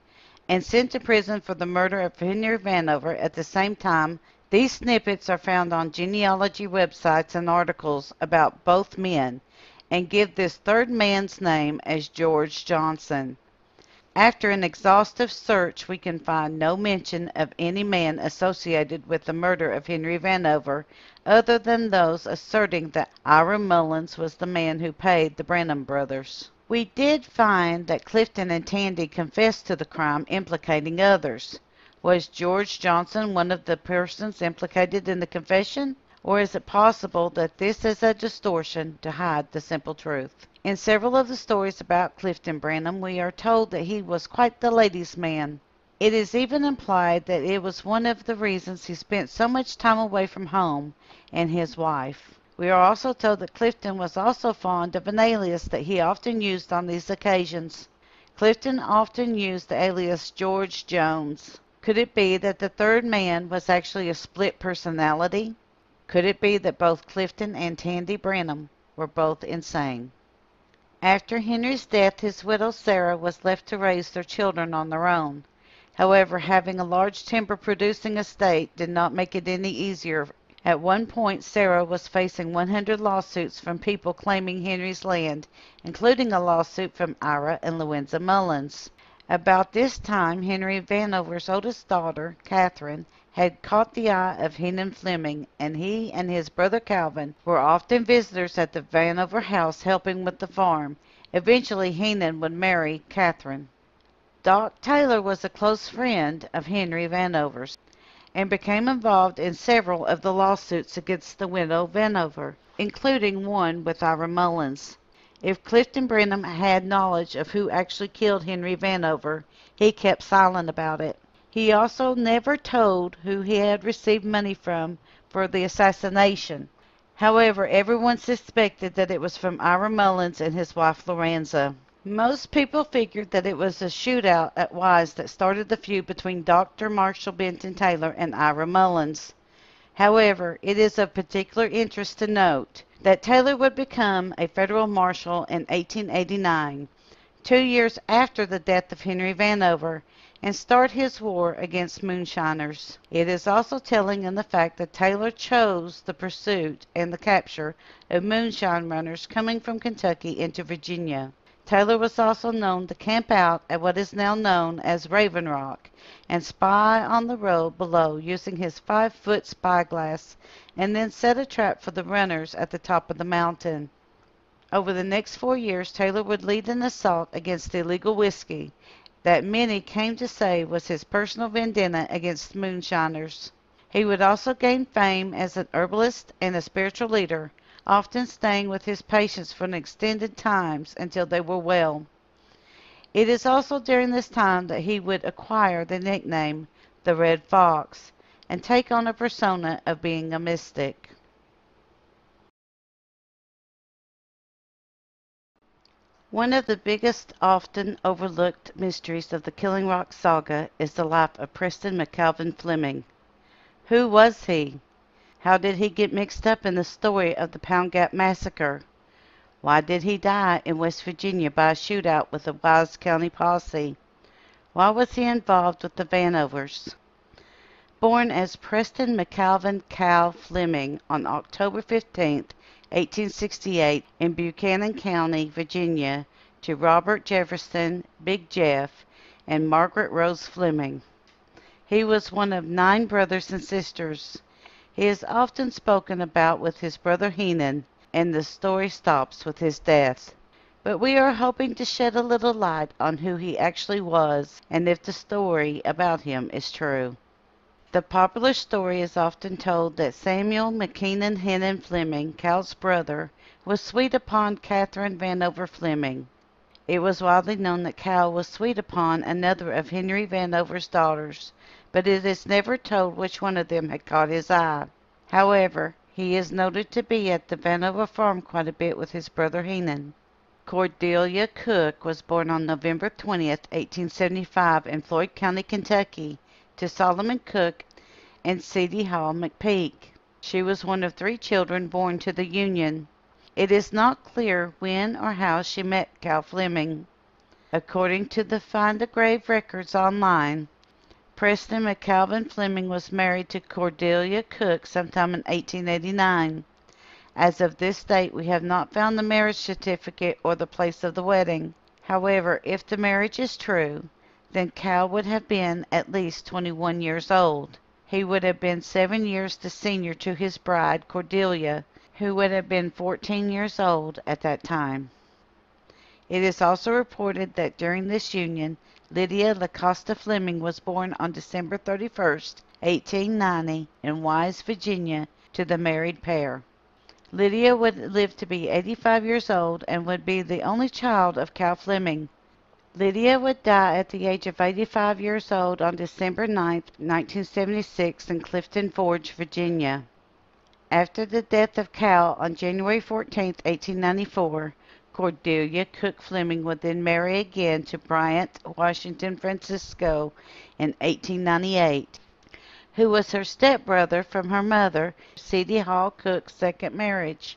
and sent to prison for the murder of Henry Vanover at the same time. These snippets are found on genealogy websites and articles about both men, and give this third man's name as George Johnson. After an exhaustive search, we can find no mention of any man associated with the murder of Henry Vanover other than those asserting that Ira Mullins was the man who paid the Branham brothers. We did find that Clifton and Tandy confessed to the crime implicating others. Was George Johnson one of the persons implicated in the confession? Or is it possible that this is a distortion to hide the simple truth? In several of the stories about Clifton Branham, we are told that he was quite the ladies' man. It is even implied that it was one of the reasons he spent so much time away from home and his wife. We are also told that Clifton was also fond of an alias that he often used on these occasions. Clifton often used the alias George Jones. Could it be that the third man was actually a split personality? Could it be that both Clifton and Tandy Branham were both insane? After Henry's death, his widow Sarah was left to raise their children on their own. However, having a large timber producing estate did not make it any easier. At one point, Sarah was facing 100 lawsuits from people claiming Henry's land, including a lawsuit from Ira and Louisa Mullins. About this time, Henry Vanover's oldest daughter, Catherine, had caught the eye of Heenan Fleming, and he and his brother Calvin were often visitors at the Vanover house helping with the farm. Eventually Heenan would marry Catherine. Doc Taylor was a close friend of Henry Vanover's and became involved in several of the lawsuits against the widow Vanover, including one with Ira Mullins. If Clifton Branham had knowledge of who actually killed Henry Vanover, he kept silent about it. He also never told who he had received money from for the assassination. However, everyone suspected that it was from Ira Mullins and his wife Lorenza. Most people figured that it was a shootout at Wise that started the feud between Dr. Marshall Benton Taylor and Ira Mullins. However, it is of particular interest to note that Taylor would become a federal marshal in 1889, two years after the death of Henry Vanover, and start his war against moonshiners. It is also telling in the fact that Taylor chose the pursuit and the capture of moonshine runners coming from Kentucky into Virginia. Taylor was also known to camp out at what is now known as Raven Rock and spy on the road below using his five foot spyglass and then set a trap for the runners at the top of the mountain. Over the next four years, Taylor would lead an assault against illegal whiskey that many came to say was his personal vendetta against moonshiners. He would also gain fame as an herbalist and a spiritual leader, often staying with his patients for extended times until they were well. It is also during this time that he would acquire the nickname the Red Fox and take on a persona of being a mystic. One of the biggest often overlooked mysteries of the Killing Rock saga is the life of Preston McCalvin Fleming. Who was he? How did he get mixed up in the story of the Pound Gap Massacre? Why did he die in West Virginia by a shootout with a Wise County posse? Why was he involved with the Vanovers? Born as Preston McCalvin Cal Fleming on October 15, 1868, in Buchanan County, Virginia, to Robert Jefferson, Big Jeff, and Margaret Rose Fleming. He was one of nine brothers and sisters. He is often spoken about with his brother Heenan, and the story stops with his death. But we are hoping to shed a little light on who he actually was and if the story about him is true. The popular story is often told that Samuel McKeenan Heenan Fleming, Cal's brother, was sweet upon Catherine Vanover Fleming. It was widely known that Cal was sweet upon another of Henry Vanover's daughters, but it is never told which one of them had caught his eye. However, he is noted to be at the Vanover farm quite a bit with his brother Heenan. Cordelia Cook was born on November 20, 1875, in Floyd County, Kentucky, to Solomon Cook and Sadie Hall McPeak. She was one of three children born to the union. It is not clear when or how she met Cal Fleming. According to the Find a Grave records online, Preston McCalvin Fleming was married to Cordelia Cook sometime in 1889. As of this date we have not found the marriage certificate or the place of the wedding. However, if the marriage is true, then Cal would have been at least 21 years old. He would have been seven years the senior to his bride, Cordelia, who would have been 14 years old at that time. It is also reported that during this union, Lydia Lacosta Fleming was born on December 31st, 1890, in Wise, Virginia, to the married pair. Lydia would live to be 85 years old and would be the only child of Cal Fleming. Lydia would die at the age of 85 years old on December 9, 1976, in Clifton Forge, Virginia. After the death of Cal on January 14, 1894, Cordelia Cook Fleming would then marry again to Bryant Washington Francisco in 1898 who was her stepbrother from her mother, Sadie Hall Cook's second marriage.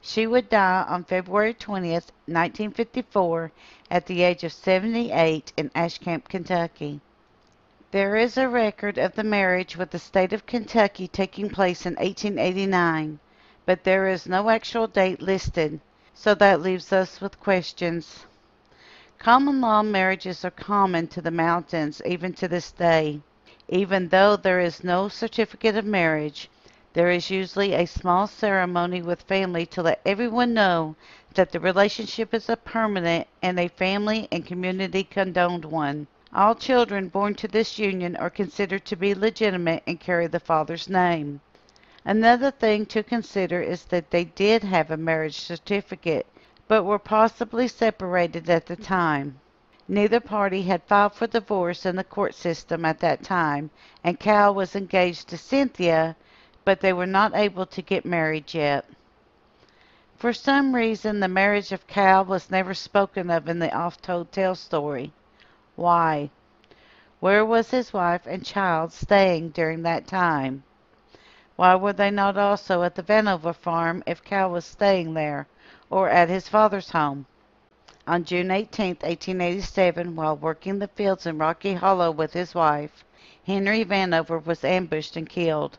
She would die on February 20th, 1954, at the age of 78 in Ashcamp, Kentucky. There is a record of the marriage with the state of Kentucky taking place in 1889, but there is no actual date listed, so that leaves us with questions. Common law marriages are common to the mountains even to this day. Even though there is no certificate of marriage, there is usually a small ceremony with family to let everyone know that the relationship is a permanent and a family and community condoned one. All children born to this union are considered to be legitimate and carry the father's name. Another thing to consider is that they did have a marriage certificate, but were possibly separated at the time. Neither party had filed for divorce in the court system at that time, and Cal was engaged to Cynthia, but they were not able to get married yet. For some reason, the marriage of Cal was never spoken of in the oft told tale story. Why? Where was his wife and child staying during that time? Why were they not also at the Vanover farm if Cal was staying there, or at his father's home? On June 18, 1887, while working the fields in Rocky Hollow with his wife, Henry Vanover was ambushed and killed.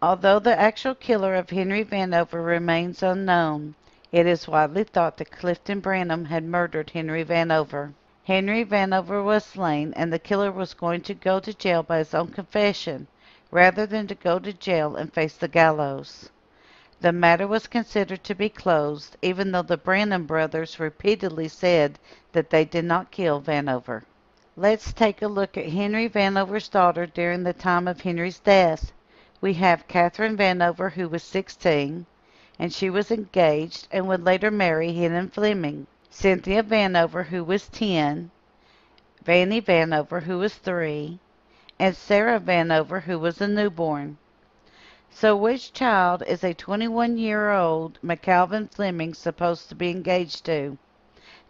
Although the actual killer of Henry Vanover remains unknown, it is widely thought that Clifton Branham had murdered Henry Vanover. Henry Vanover was slain, and the killer was going to go to jail by his own confession, rather than to go to jail and face the gallows. The matter was considered to be closed, even though the Branham brothers repeatedly said that they did not kill Vanover. Let's take a look at Henry Vanover's daughter during the time of Henry's death. We have Catherine Vanover, who was 16, and she was engaged and would later marry Henry Fleming. Cynthia Vanover, who was 10, Vannie Vanover, who was 3, and Sarah Vanover, who was a newborn. So which child is a 21-year-old McCalvin Fleming supposed to be engaged to?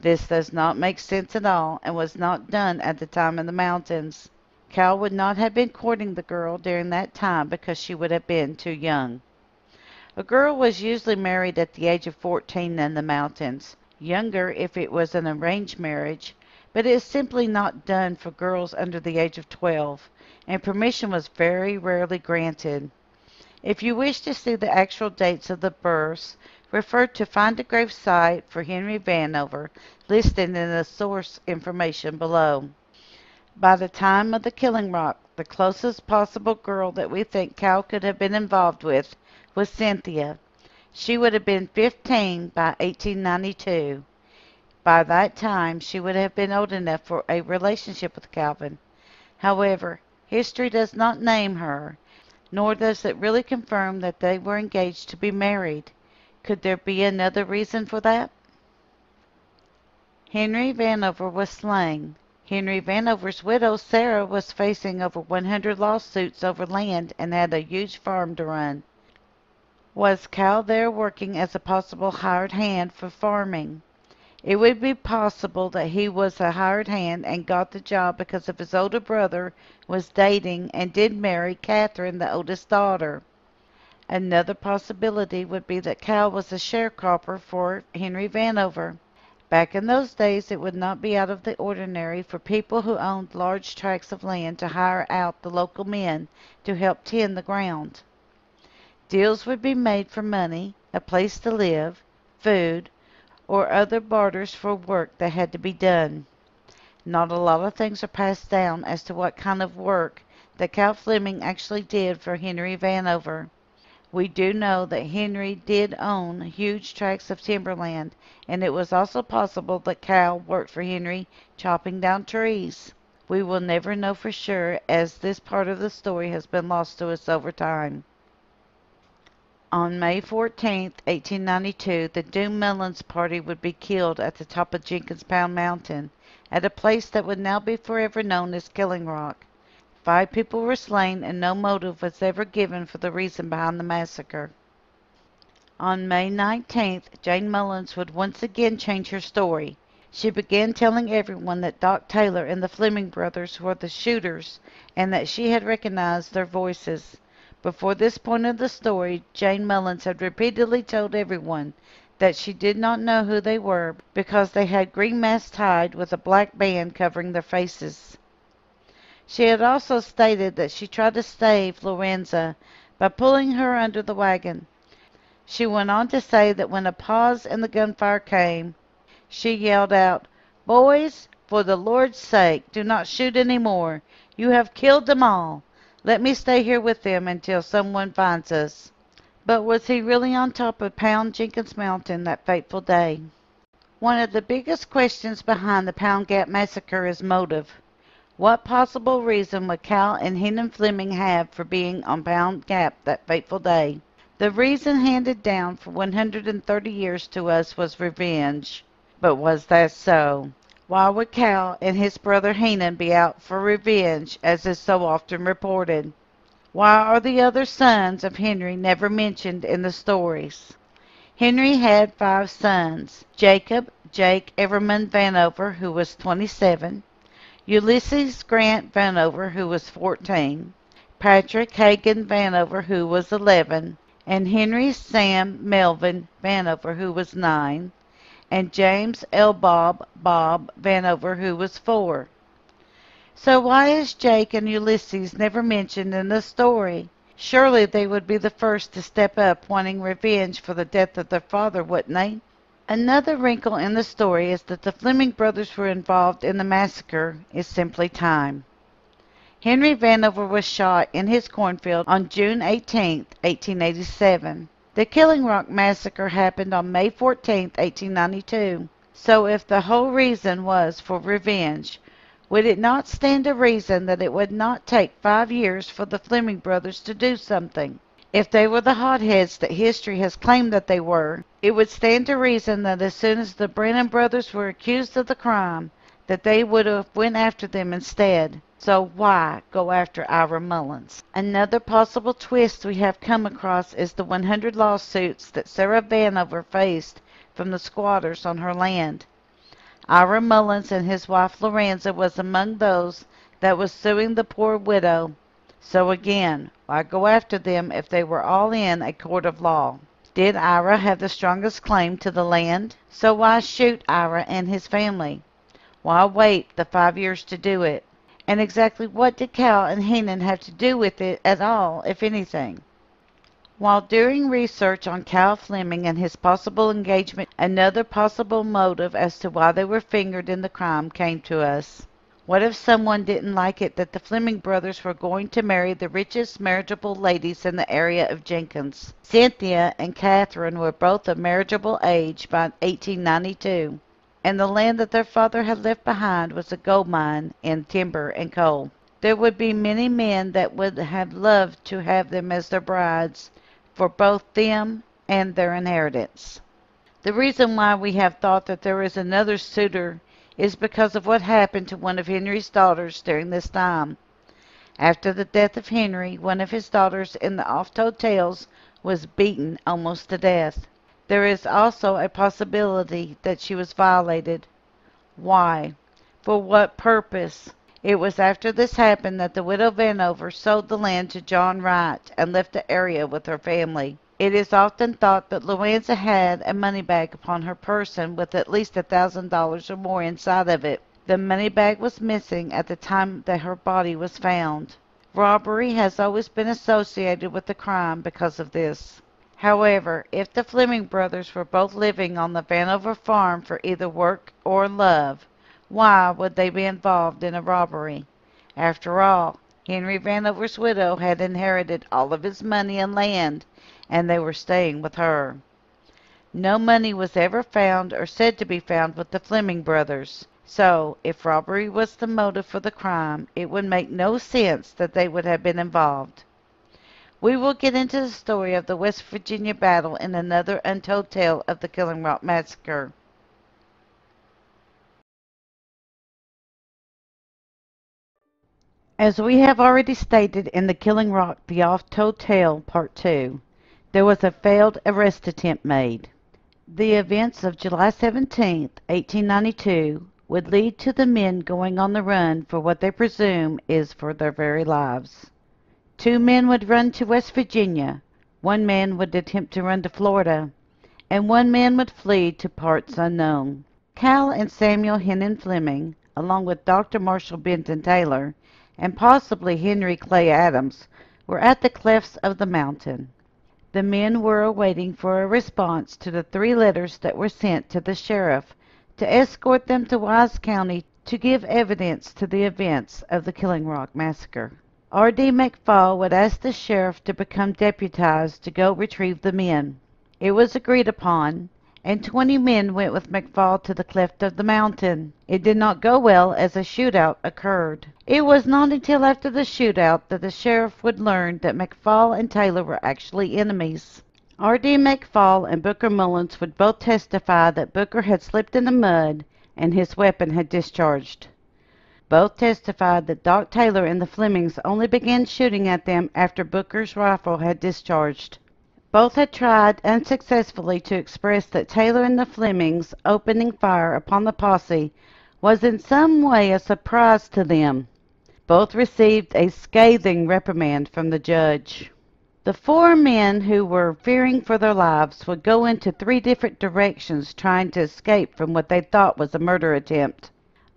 This does not make sense at all and was not done at the time in the mountains. Cal would not have been courting the girl during that time because she would have been too young. A girl was usually married at the age of 14 in the mountains, younger if it was an arranged marriage, but it is simply not done for girls under the age of 12, and permission was very rarely granted. If you wish to see the actual dates of the births, refer to Find a Grave site for Henry Vanover, listed in the source information below. By the time of the Killing Rock, the closest possible girl that we think Cal could have been involved with was Cynthia. She would have been 15 by 1892. By that time, she would have been old enough for a relationship with Calvin. However, history does not name her, nor does it really confirm that they were engaged to be married. Could there be another reason for that? Henry Vanover was slain. Henry Vanover's widow, Sarah, was facing over 100 lawsuits over land and had a huge farm to run. Was Cal there working as a possible hired hand for farming? It would be possible that he was a hired hand and got the job because of his older brother was dating and did marry Catherine, the oldest daughter. Another possibility would be that Cal was a sharecropper for Henry Vanover. Back in those days, it would not be out of the ordinary for people who owned large tracts of land to hire out the local men to help tend the ground. Deals would be made for money, a place to live, food, or other barters for work that had to be done. Not a lot of things are passed down as to what kind of work that Cal Fleming actually did for Henry Vanover. We do know that Henry did own huge tracts of timberland, and it was also possible that Cal worked for Henry chopping down trees. We will never know for sure as this part of the story has been lost to us over time. On May 14, 1892, the Doom Mullins party would be killed at the top of Jenkins Pound Mountain, at a place that would now be forever known as Killing Rock. Five people were slain and no motive was ever given for the reason behind the massacre. On May 19th, Jane Mullins would once again change her story. She began telling everyone that Doc Taylor and the Fleming brothers were the shooters and that she had recognized their voices. Before this point of the story, Jane Mullins had repeatedly told everyone that she did not know who they were because they had green masks tied with a black band covering their faces. She had also stated that she tried to save Lorenza by pulling her under the wagon. She went on to say that when a pause in the gunfire came, she yelled out, Boys, for the Lord's sake, do not shoot any more. You have killed them all. Let me stay here with them until someone finds us. But was he really on top of Pound Jenkins Mountain that fateful day? One of the biggest questions behind the Pound Gap massacre is motive. What possible reason would Cal and Henry Fleming have for being on Pound Gap that fateful day? The reason handed down for 130 years to us was revenge. But was that so? Why would Cal and his brother Heenan be out for revenge, as is so often reported? Why are the other sons of Henry never mentioned in the stories? Henry had five sons Jacob, Jake Everman Vanover, who was 27, Ulysses Grant Vanover, who was 14, Patrick Hagen Vanover, who was 11, and Henry Sam Melvin Vanover, who was 9, and James L. Bob Bob Vanover, who was 4. So why is Jake and Ulysses never mentioned in the story? Surely they would be the first to step up wanting revenge for the death of their father, wouldn't they? Another wrinkle in the story is that the Fleming brothers were involved in the massacre is simply time. Henry Vanover was shot in his cornfield on June 18, 1887. The Killing Rock massacre happened on May 14, 1892. So if the whole reason was for revenge, would it not stand to reason that it would not take five years for the Fleming brothers to do something? If they were the hotheads that history has claimed that they were, it would stand to reason that as soon as the Branham brothers were accused of the crime, that they would have went after them instead. So why go after Ira Mullins? Another possible twist we have come across is the 100 lawsuits that Sarah Vanover faced from the squatters on her land. Ira Mullins and his wife Lorenza was among those that was suing the poor widow so again, why go after them if they were all in a court of law? Did Ira have the strongest claim to the land? So why shoot Ira and his family? Why wait the five years to do it? And exactly what did Cal and Heenan have to do with it at all, if anything? While doing research on Cal Fleming and his possible engagement, another possible motive as to why they were fingered in the crime came to us. What if someone didn't like it that the Fleming brothers were going to marry the richest marriageable ladies in the area of Jenkins? Cynthia and Catherine were both of marriageable age by 1892, and the land that their father had left behind was a gold mine in timber and coal. There would be many men that would have loved to have them as their brides for both them and their inheritance. The reason why we have thought that there is another suitor is because of what happened to one of Henry's daughters during this time. After the death of Henry, one of his daughters in the oft-told tales was beaten almost to death. There is also a possibility that she was violated. Why? For what purpose? It was after this happened that the widow Vanover sold the land to John Wright and left the area with her family. It is often thought that Lorenza had a money bag upon her person with at least a thousand dollars or more inside of it. The money bag was missing at the time that her body was found. Robbery has always been associated with the crime because of this. However, if the Fleming brothers were both living on the Vanover farm for either work or love, why would they be involved in a robbery? After all, Henry Vanover's widow had inherited all of his money and land, and they were staying with her. No money was ever found or said to be found with the Fleming brothers. So, if robbery was the motive for the crime, it would make no sense that they would have been involved. We will get into the story of the West Virginia battle in another untold tale of the Killing Rock Massacre. As we have already stated in the Killing Rock The Oft-Told Tale Part 2, there was a failed arrest attempt made. The events of July 17, 1892, would lead to the men going on the run for what they presume is for their very lives. Two men would run to West Virginia, one man would attempt to run to Florida, and one man would flee to parts unknown. Cal and Samuel Heenan Fleming, along with Dr. Marshall Benton Taylor, and possibly Henry Clay Adams, were at the clefts of the mountain. The men were awaiting for a response to the three letters that were sent to the sheriff to escort them to Wise County to give evidence to the events of the Killing Rock massacre. R. D. McFall would ask the sheriff to become deputized to go retrieve the men. It was agreed upon, and twenty men went with McFall to the cleft of the mountain. It did not go well as a shootout occurred. It was not until after the shootout that the sheriff would learn that McFall and Taylor were actually enemies. R. D. McFall and Booker Mullins would both testify that Booker had slipped in the mud and his weapon had discharged. Both testified that Doc Taylor and the Flemings only began shooting at them after Booker's rifle had discharged. Both had tried unsuccessfully to express that Taylor and the Flemings opening fire upon the posse was in some way a surprise to them. Both received a scathing reprimand from the judge. The four men who were fearing for their lives would go into three different directions trying to escape from what they thought was a murder attempt.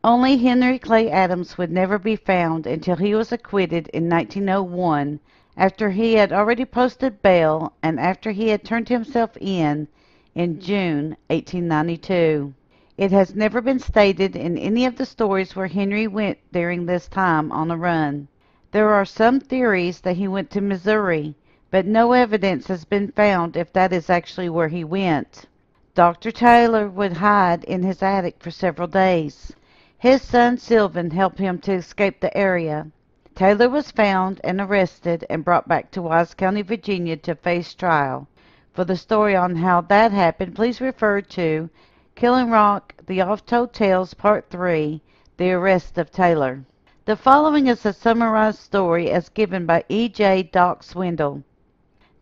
Only Henry Clay Adams would never be found until he was acquitted in 1901 after he had already posted bail and after he had turned himself in in June 1892. It has never been stated in any of the stories where Henry went during this time on a run. There are some theories that he went to Missouri, but no evidence has been found if that is actually where he went. Dr. Taylor would hide in his attic for several days. His son Sylvan helped him to escape the area. Taylor was found and arrested and brought back to Wise County, Virginia to face trial. For the story on how that happened, please refer to Killing Rock, The Oft-Told Tales, Part 3, The Arrest of Taylor. The following is a summarized story as given by E.J. Doc Swindle.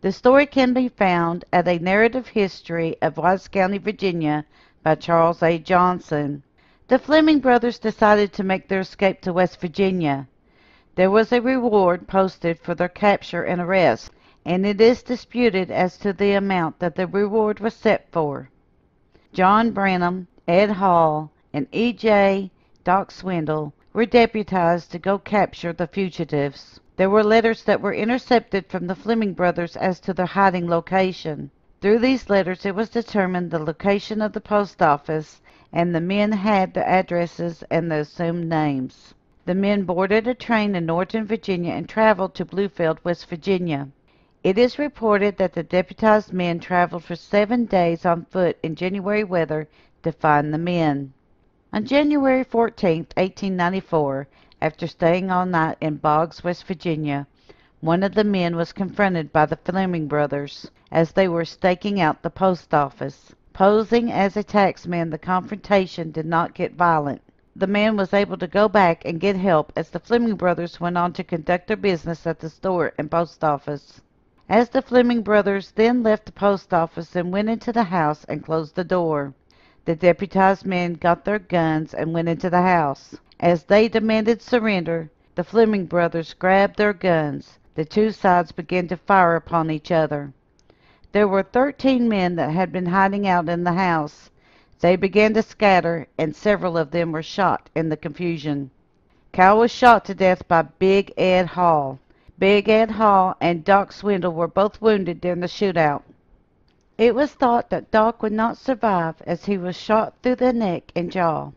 The story can be found at A Narrative History of Wise County, Virginia by Charles A. Johnson. The Fleming brothers decided to make their escape to West Virginia. There was a reward posted for their capture and arrest, and it is disputed as to the amount that the reward was set for. John Branham, Ed Hall, and E.J. Doc Swindle were deputized to go capture the fugitives. There were letters that were intercepted from the Fleming brothers as to their hiding location. Through these letters it was determined the location of the post office and the men had the addresses and the assumed names. The men boarded a train in Norton, Virginia, and traveled to Bluefield, West Virginia. It is reported that the deputized men traveled for seven days on foot in January weather to find the men. On January 14, 1894, after staying all night in Boggs, West Virginia, one of the men was confronted by the Fleming brothers as they were staking out the post office. Posing as a taxman, the confrontation did not get violent. The man was able to go back and get help as the Fleming brothers went on to conduct their business at the store and post office. As the Fleming brothers then left the post office and went into the house and closed the door, the deputized men got their guns and went into the house. As they demanded surrender, the Fleming brothers grabbed their guns. The two sides began to fire upon each other. There were thirteen men that had been hiding out in the house. They began to scatter, and several of them were shot in the confusion. Cal was shot to death by Big Ed Hall. Big Ed Hall and Doc Swindle were both wounded during the shootout. It was thought that Doc would not survive as he was shot through the neck and jaw,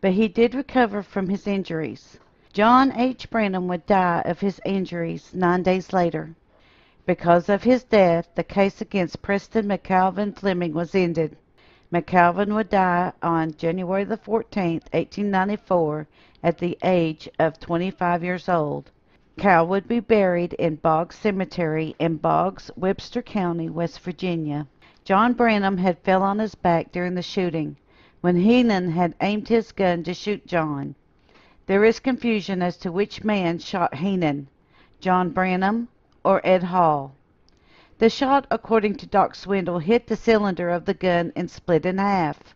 but he did recover from his injuries. John H. Branham would die of his injuries nine days later. Because of his death, the case against Preston McCalvin Fleming was ended. McCalvin would die on January the 14th, 1894, at the age of 25 years old. Cal would be buried in Boggs Cemetery in Boggs, Webster County, West Virginia. John Branham had fell on his back during the shooting, when Heenan had aimed his gun to shoot John. There is confusion as to which man shot Heenan, John Branham or Ed Hall. The shot, according to Doc Swindle, hit the cylinder of the gun and split in half.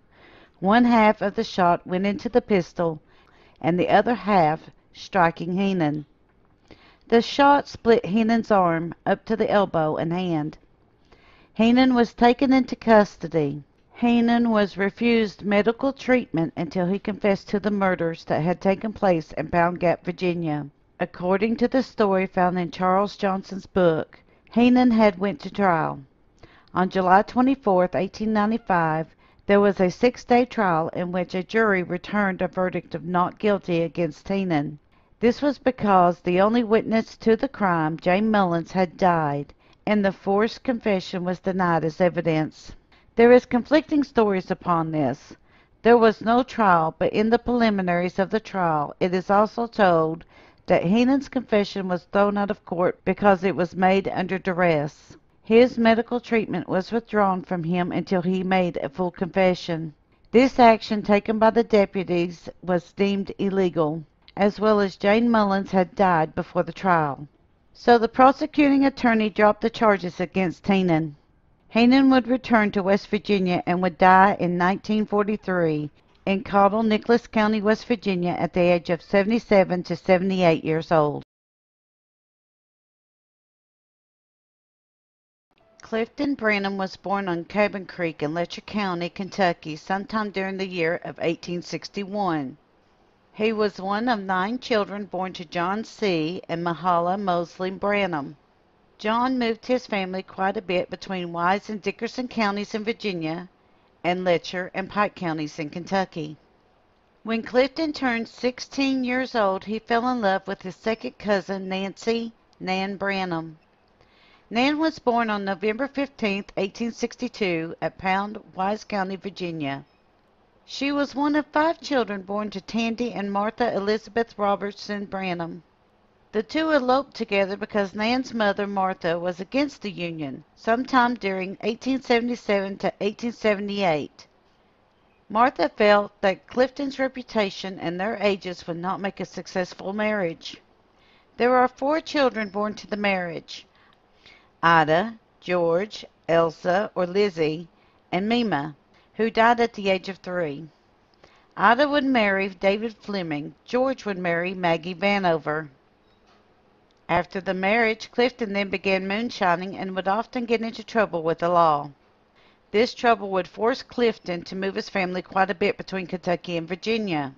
One half of the shot went into the pistol, and the other half striking Heenan. The shot split Heenan's arm up to the elbow and hand. Heenan was taken into custody. Heenan was refused medical treatment until he confessed to the murders that had taken place in Pound Gap, Virginia. According to the story found in Charles Johnson's book, Heenan had went to trial. On July 24, 1895, there was a six-day trial in which a jury returned a verdict of not guilty against Heenan. This was because the only witness to the crime, Jane Mullins, had died, and the forced confession was denied as evidence. There is conflicting stories upon this. There was no trial, but in the preliminaries of the trial it is also told that Heenan's confession was thrown out of court because it was made under duress. His medical treatment was withdrawn from him until he made a full confession. This action taken by the deputies was deemed illegal, as well as Jane Mullins had died before the trial. So the prosecuting attorney dropped the charges against Heenan. Heenan would return to West Virginia and would die in 1943 in Cottle, Nicholas County, West Virginia at the age of 77 to 78 years old. Clifton Branham was born on Cabin Creek in Letcher County, Kentucky, sometime during the year of 1861. He was one of nine children born to John C. and Mahala Mosley Branham. John moved his family quite a bit between Wise and Dickenson counties in Virginia and Letcher and Pike counties in Kentucky. When Clifton turned 16 years old, he fell in love with his second cousin, Nancy Nan Branham. Nan was born on November 15, 1862, at Pound, Wise County, Virginia. She was one of five children born to Tandy and Martha Elizabeth Robertson Branham. The two eloped together because Nan's mother, Martha, was against the union sometime during 1877 to 1878. Martha felt that Clifton's reputation and their ages would not make a successful marriage. There are four children born to the marriage Ida, George, Elsa or Lizzie, and Mima who died at the age of three. Ida would marry David Fleming. George would marry Maggie Vanover. After the marriage, Clifton then began moonshining and would often get into trouble with the law. This trouble would force Clifton to move his family quite a bit between Kentucky and Virginia.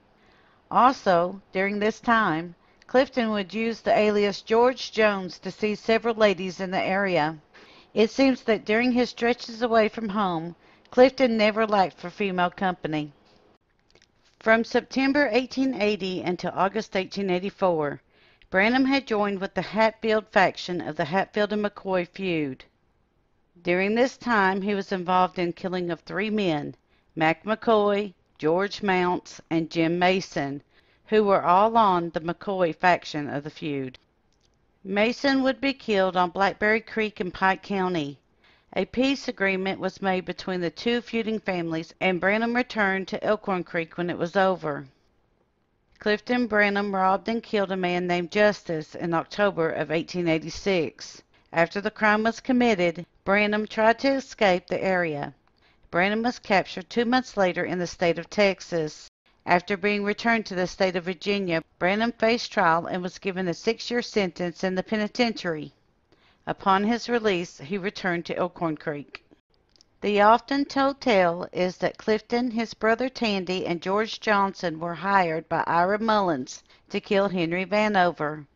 Also, during this time, Clifton would use the alias George Jones to see several ladies in the area. It seems that during his stretches away from home, Clifton never lacked for female company. From September 1880 until August 1884, Branham had joined with the Hatfield faction of the Hatfield and McCoy feud. During this time he was involved in killing of three men, Mac McCoy, George Mounts, and Jim Mason, who were all on the McCoy faction of the feud. Mason would be killed on Blackberry Creek in Pike County. A peace agreement was made between the two feuding families, and Branham returned to Elkhorn Creek when it was over. Clifton Branham robbed and killed a man named Justice in October of 1886. After the crime was committed, Branham tried to escape the area. Branham was captured two months later in the state of Texas. After being returned to the state of Virginia, Branham faced trial and was given a six-year sentence in the penitentiary. Upon his release, he returned to Elkhorn Creek. The often told tale is that Clifton, his brother Tandy, and George Johnson were hired by Ira Mullins to kill Henry Vanover.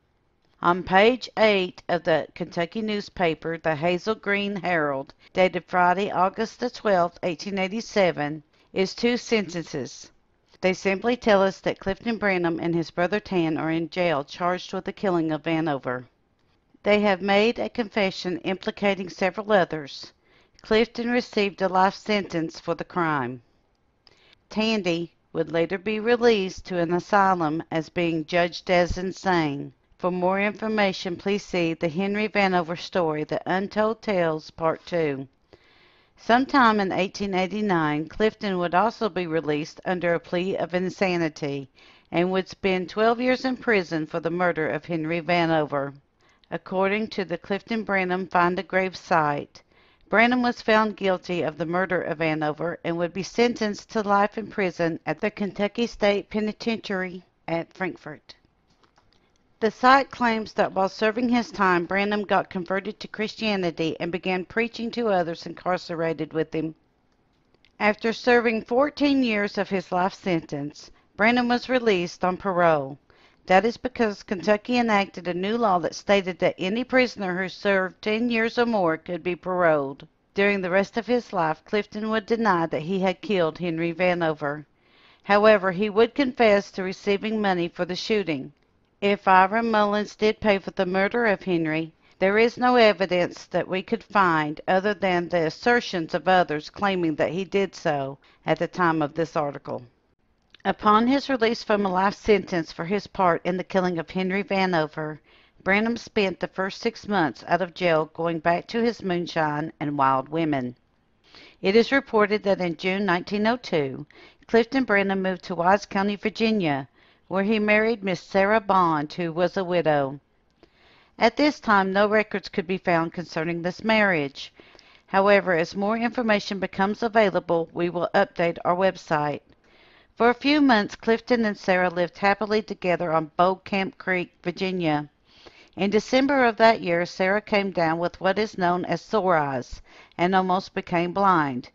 On page 8 of the Kentucky newspaper, the Hazel Green Herald, dated Friday, August the 12th, 1887, is two sentences. They simply tell us that Clifton Branham and his brother Tan are in jail charged with the killing of Vanover. They have made a confession implicating several others. Clifton received a life sentence for the crime. Tandy would later be released to an asylum as being judged as insane. For more information, please see the Henry Vanover story, The Untold Tales, Part 2. Sometime in 1889, Clifton would also be released under a plea of insanity and would spend 12 years in prison for the murder of Henry Vanover. According to the Clifton Branham Find a Grave site, Branham was found guilty of the murder of Vanover and would be sentenced to life in prison at the Kentucky State Penitentiary at Frankfort. The site claims that while serving his time, Branham got converted to Christianity and began preaching to others incarcerated with him. After serving 14 years of his life sentence, Branham was released on parole. That is because Kentucky enacted a new law that stated that any prisoner who served 10 years or more could be paroled. During the rest of his life, Clifton would deny that he had killed Henry Vanover. However, he would confess to receiving money for the shooting. If Ira Mullins did pay for the murder of Henry, there is no evidence that we could find other than the assertions of others claiming that he did so at the time of this article. Upon his release from a life sentence for his part in the killing of Henry Vanover, Branham spent the first six months out of jail going back to his moonshine and wild women. It is reported that in June 1902, Clifton Branham moved to Wise County, Virginia, where he married Miss Sarah Bond, who was a widow. At this time, no records could be found concerning this marriage. However, as more information becomes available, we will update our website. For a few months, Clifton and Sarah lived happily together on Bold Camp Creek, Virginia. In December of that year, Sarah came down with what is known as sore eyes and almost became blind.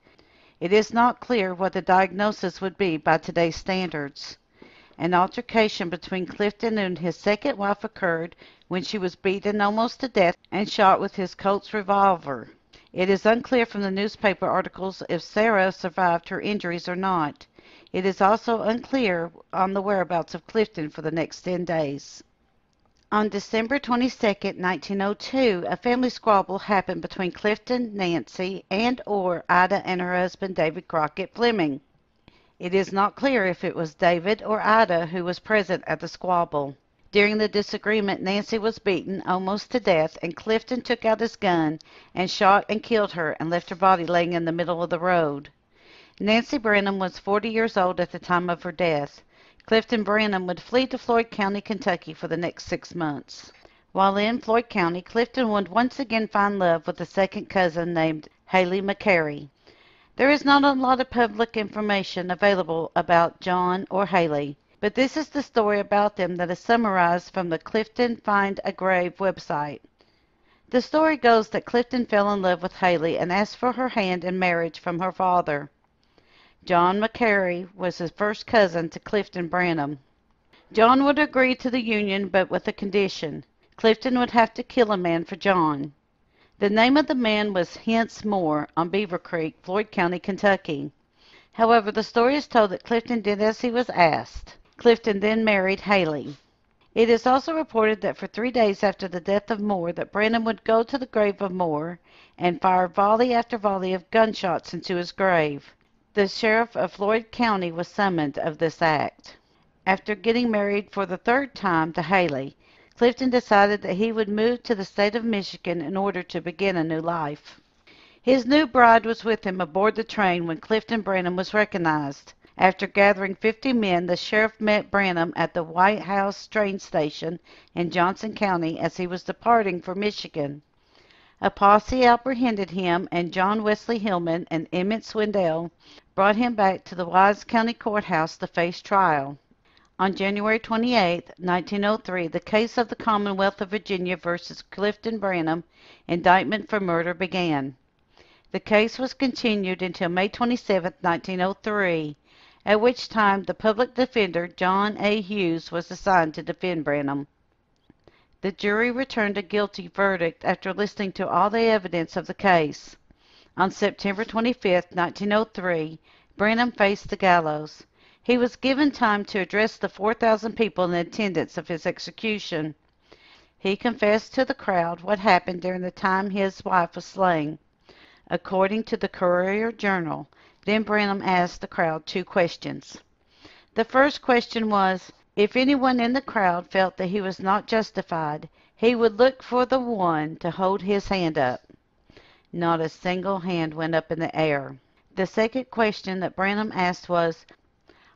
It is not clear what the diagnosis would be by today's standards. An altercation between Clifton and his second wife occurred when she was beaten almost to death and shot with his Colt's revolver. It is unclear from the newspaper articles if Sarah survived her injuries or not. It is also unclear on the whereabouts of Clifton for the next 10 days. On December 22, 1902, a family squabble happened between Clifton, Nancy, and or Ida and her husband David Crockett Fleming. It is not clear if it was David or Ida who was present at the squabble. During the disagreement, Nancy was beaten almost to death, and Clifton took out his gun and shot and killed her and left her body laying in the middle of the road. Nancy Branham was 40 years old at the time of her death. Clifton Branham would flee to Floyd County, Kentucky for the next six months. While in Floyd County, Clifton would once again find love with a second cousin named Haley McCary. There is not a lot of public information available about John or Haley, but this is the story about them that is summarized from the Clifton Find a Grave website. The story goes that Clifton fell in love with Haley and asked for her hand in marriage from her father. John McCary was his first cousin to Clifton Branham. John would agree to the union, but with a condition. Clifton would have to kill a man for John. The name of the man was Hence Moore on Beaver Creek, Floyd County, Kentucky. However, the story is told that Clifton did as he was asked. Clifton then married Haley. It is also reported that for three days after the death of Moore that Branham would go to the grave of Moore and fire volley after volley of gunshots into his grave. The sheriff of Floyd County was summoned of this act. After getting married for the third time to Haley, Clifton decided that he would move to the state of Michigan in order to begin a new life. His new bride was with him aboard the train when Clifton Branham was recognized. After gathering 50 men, the sheriff met Branham at the White House train station in Johnson County as he was departing for Michigan. A posse apprehended him, and John Wesley Hillman and Emmett Swindell brought him back to the Wise County Courthouse to face trial. On January 28, 1903, the case of the Commonwealth of Virginia versus Clifton Branham, indictment for murder, began. The case was continued until May 27, 1903, at which time the public defender, John A. Hughes, was assigned to defend Branham. The jury returned a guilty verdict after listening to all the evidence of the case. On September 25, 1903, Branham faced the gallows. He was given time to address the 4,000 people in attendance of his execution. He confessed to the crowd what happened during the time his wife was slain. According to the Courier Journal, then Branham asked the crowd two questions. The first question was, if anyone in the crowd felt that he was not justified, he would look for the one to hold his hand up. Not a single hand went up in the air. The second question that Branham asked was,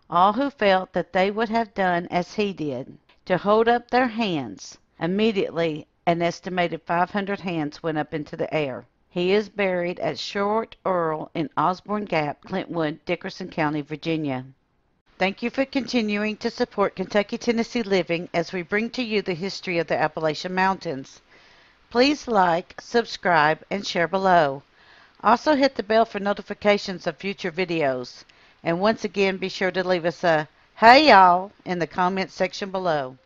all who felt that they would have done as he did, to hold up their hands. Immediately an estimated 500 hands went up into the air. He is buried at Short Earl in Osborne Gap, Clintwood, Dickenson County, Virginia. Thank you for continuing to support Kentucky Tennessee Living as we bring to you the history of the Appalachian Mountains. Please like, subscribe, and share below. Also hit the bell for notifications of future videos. And once again, be sure to leave us a hey y'all in the comments section below.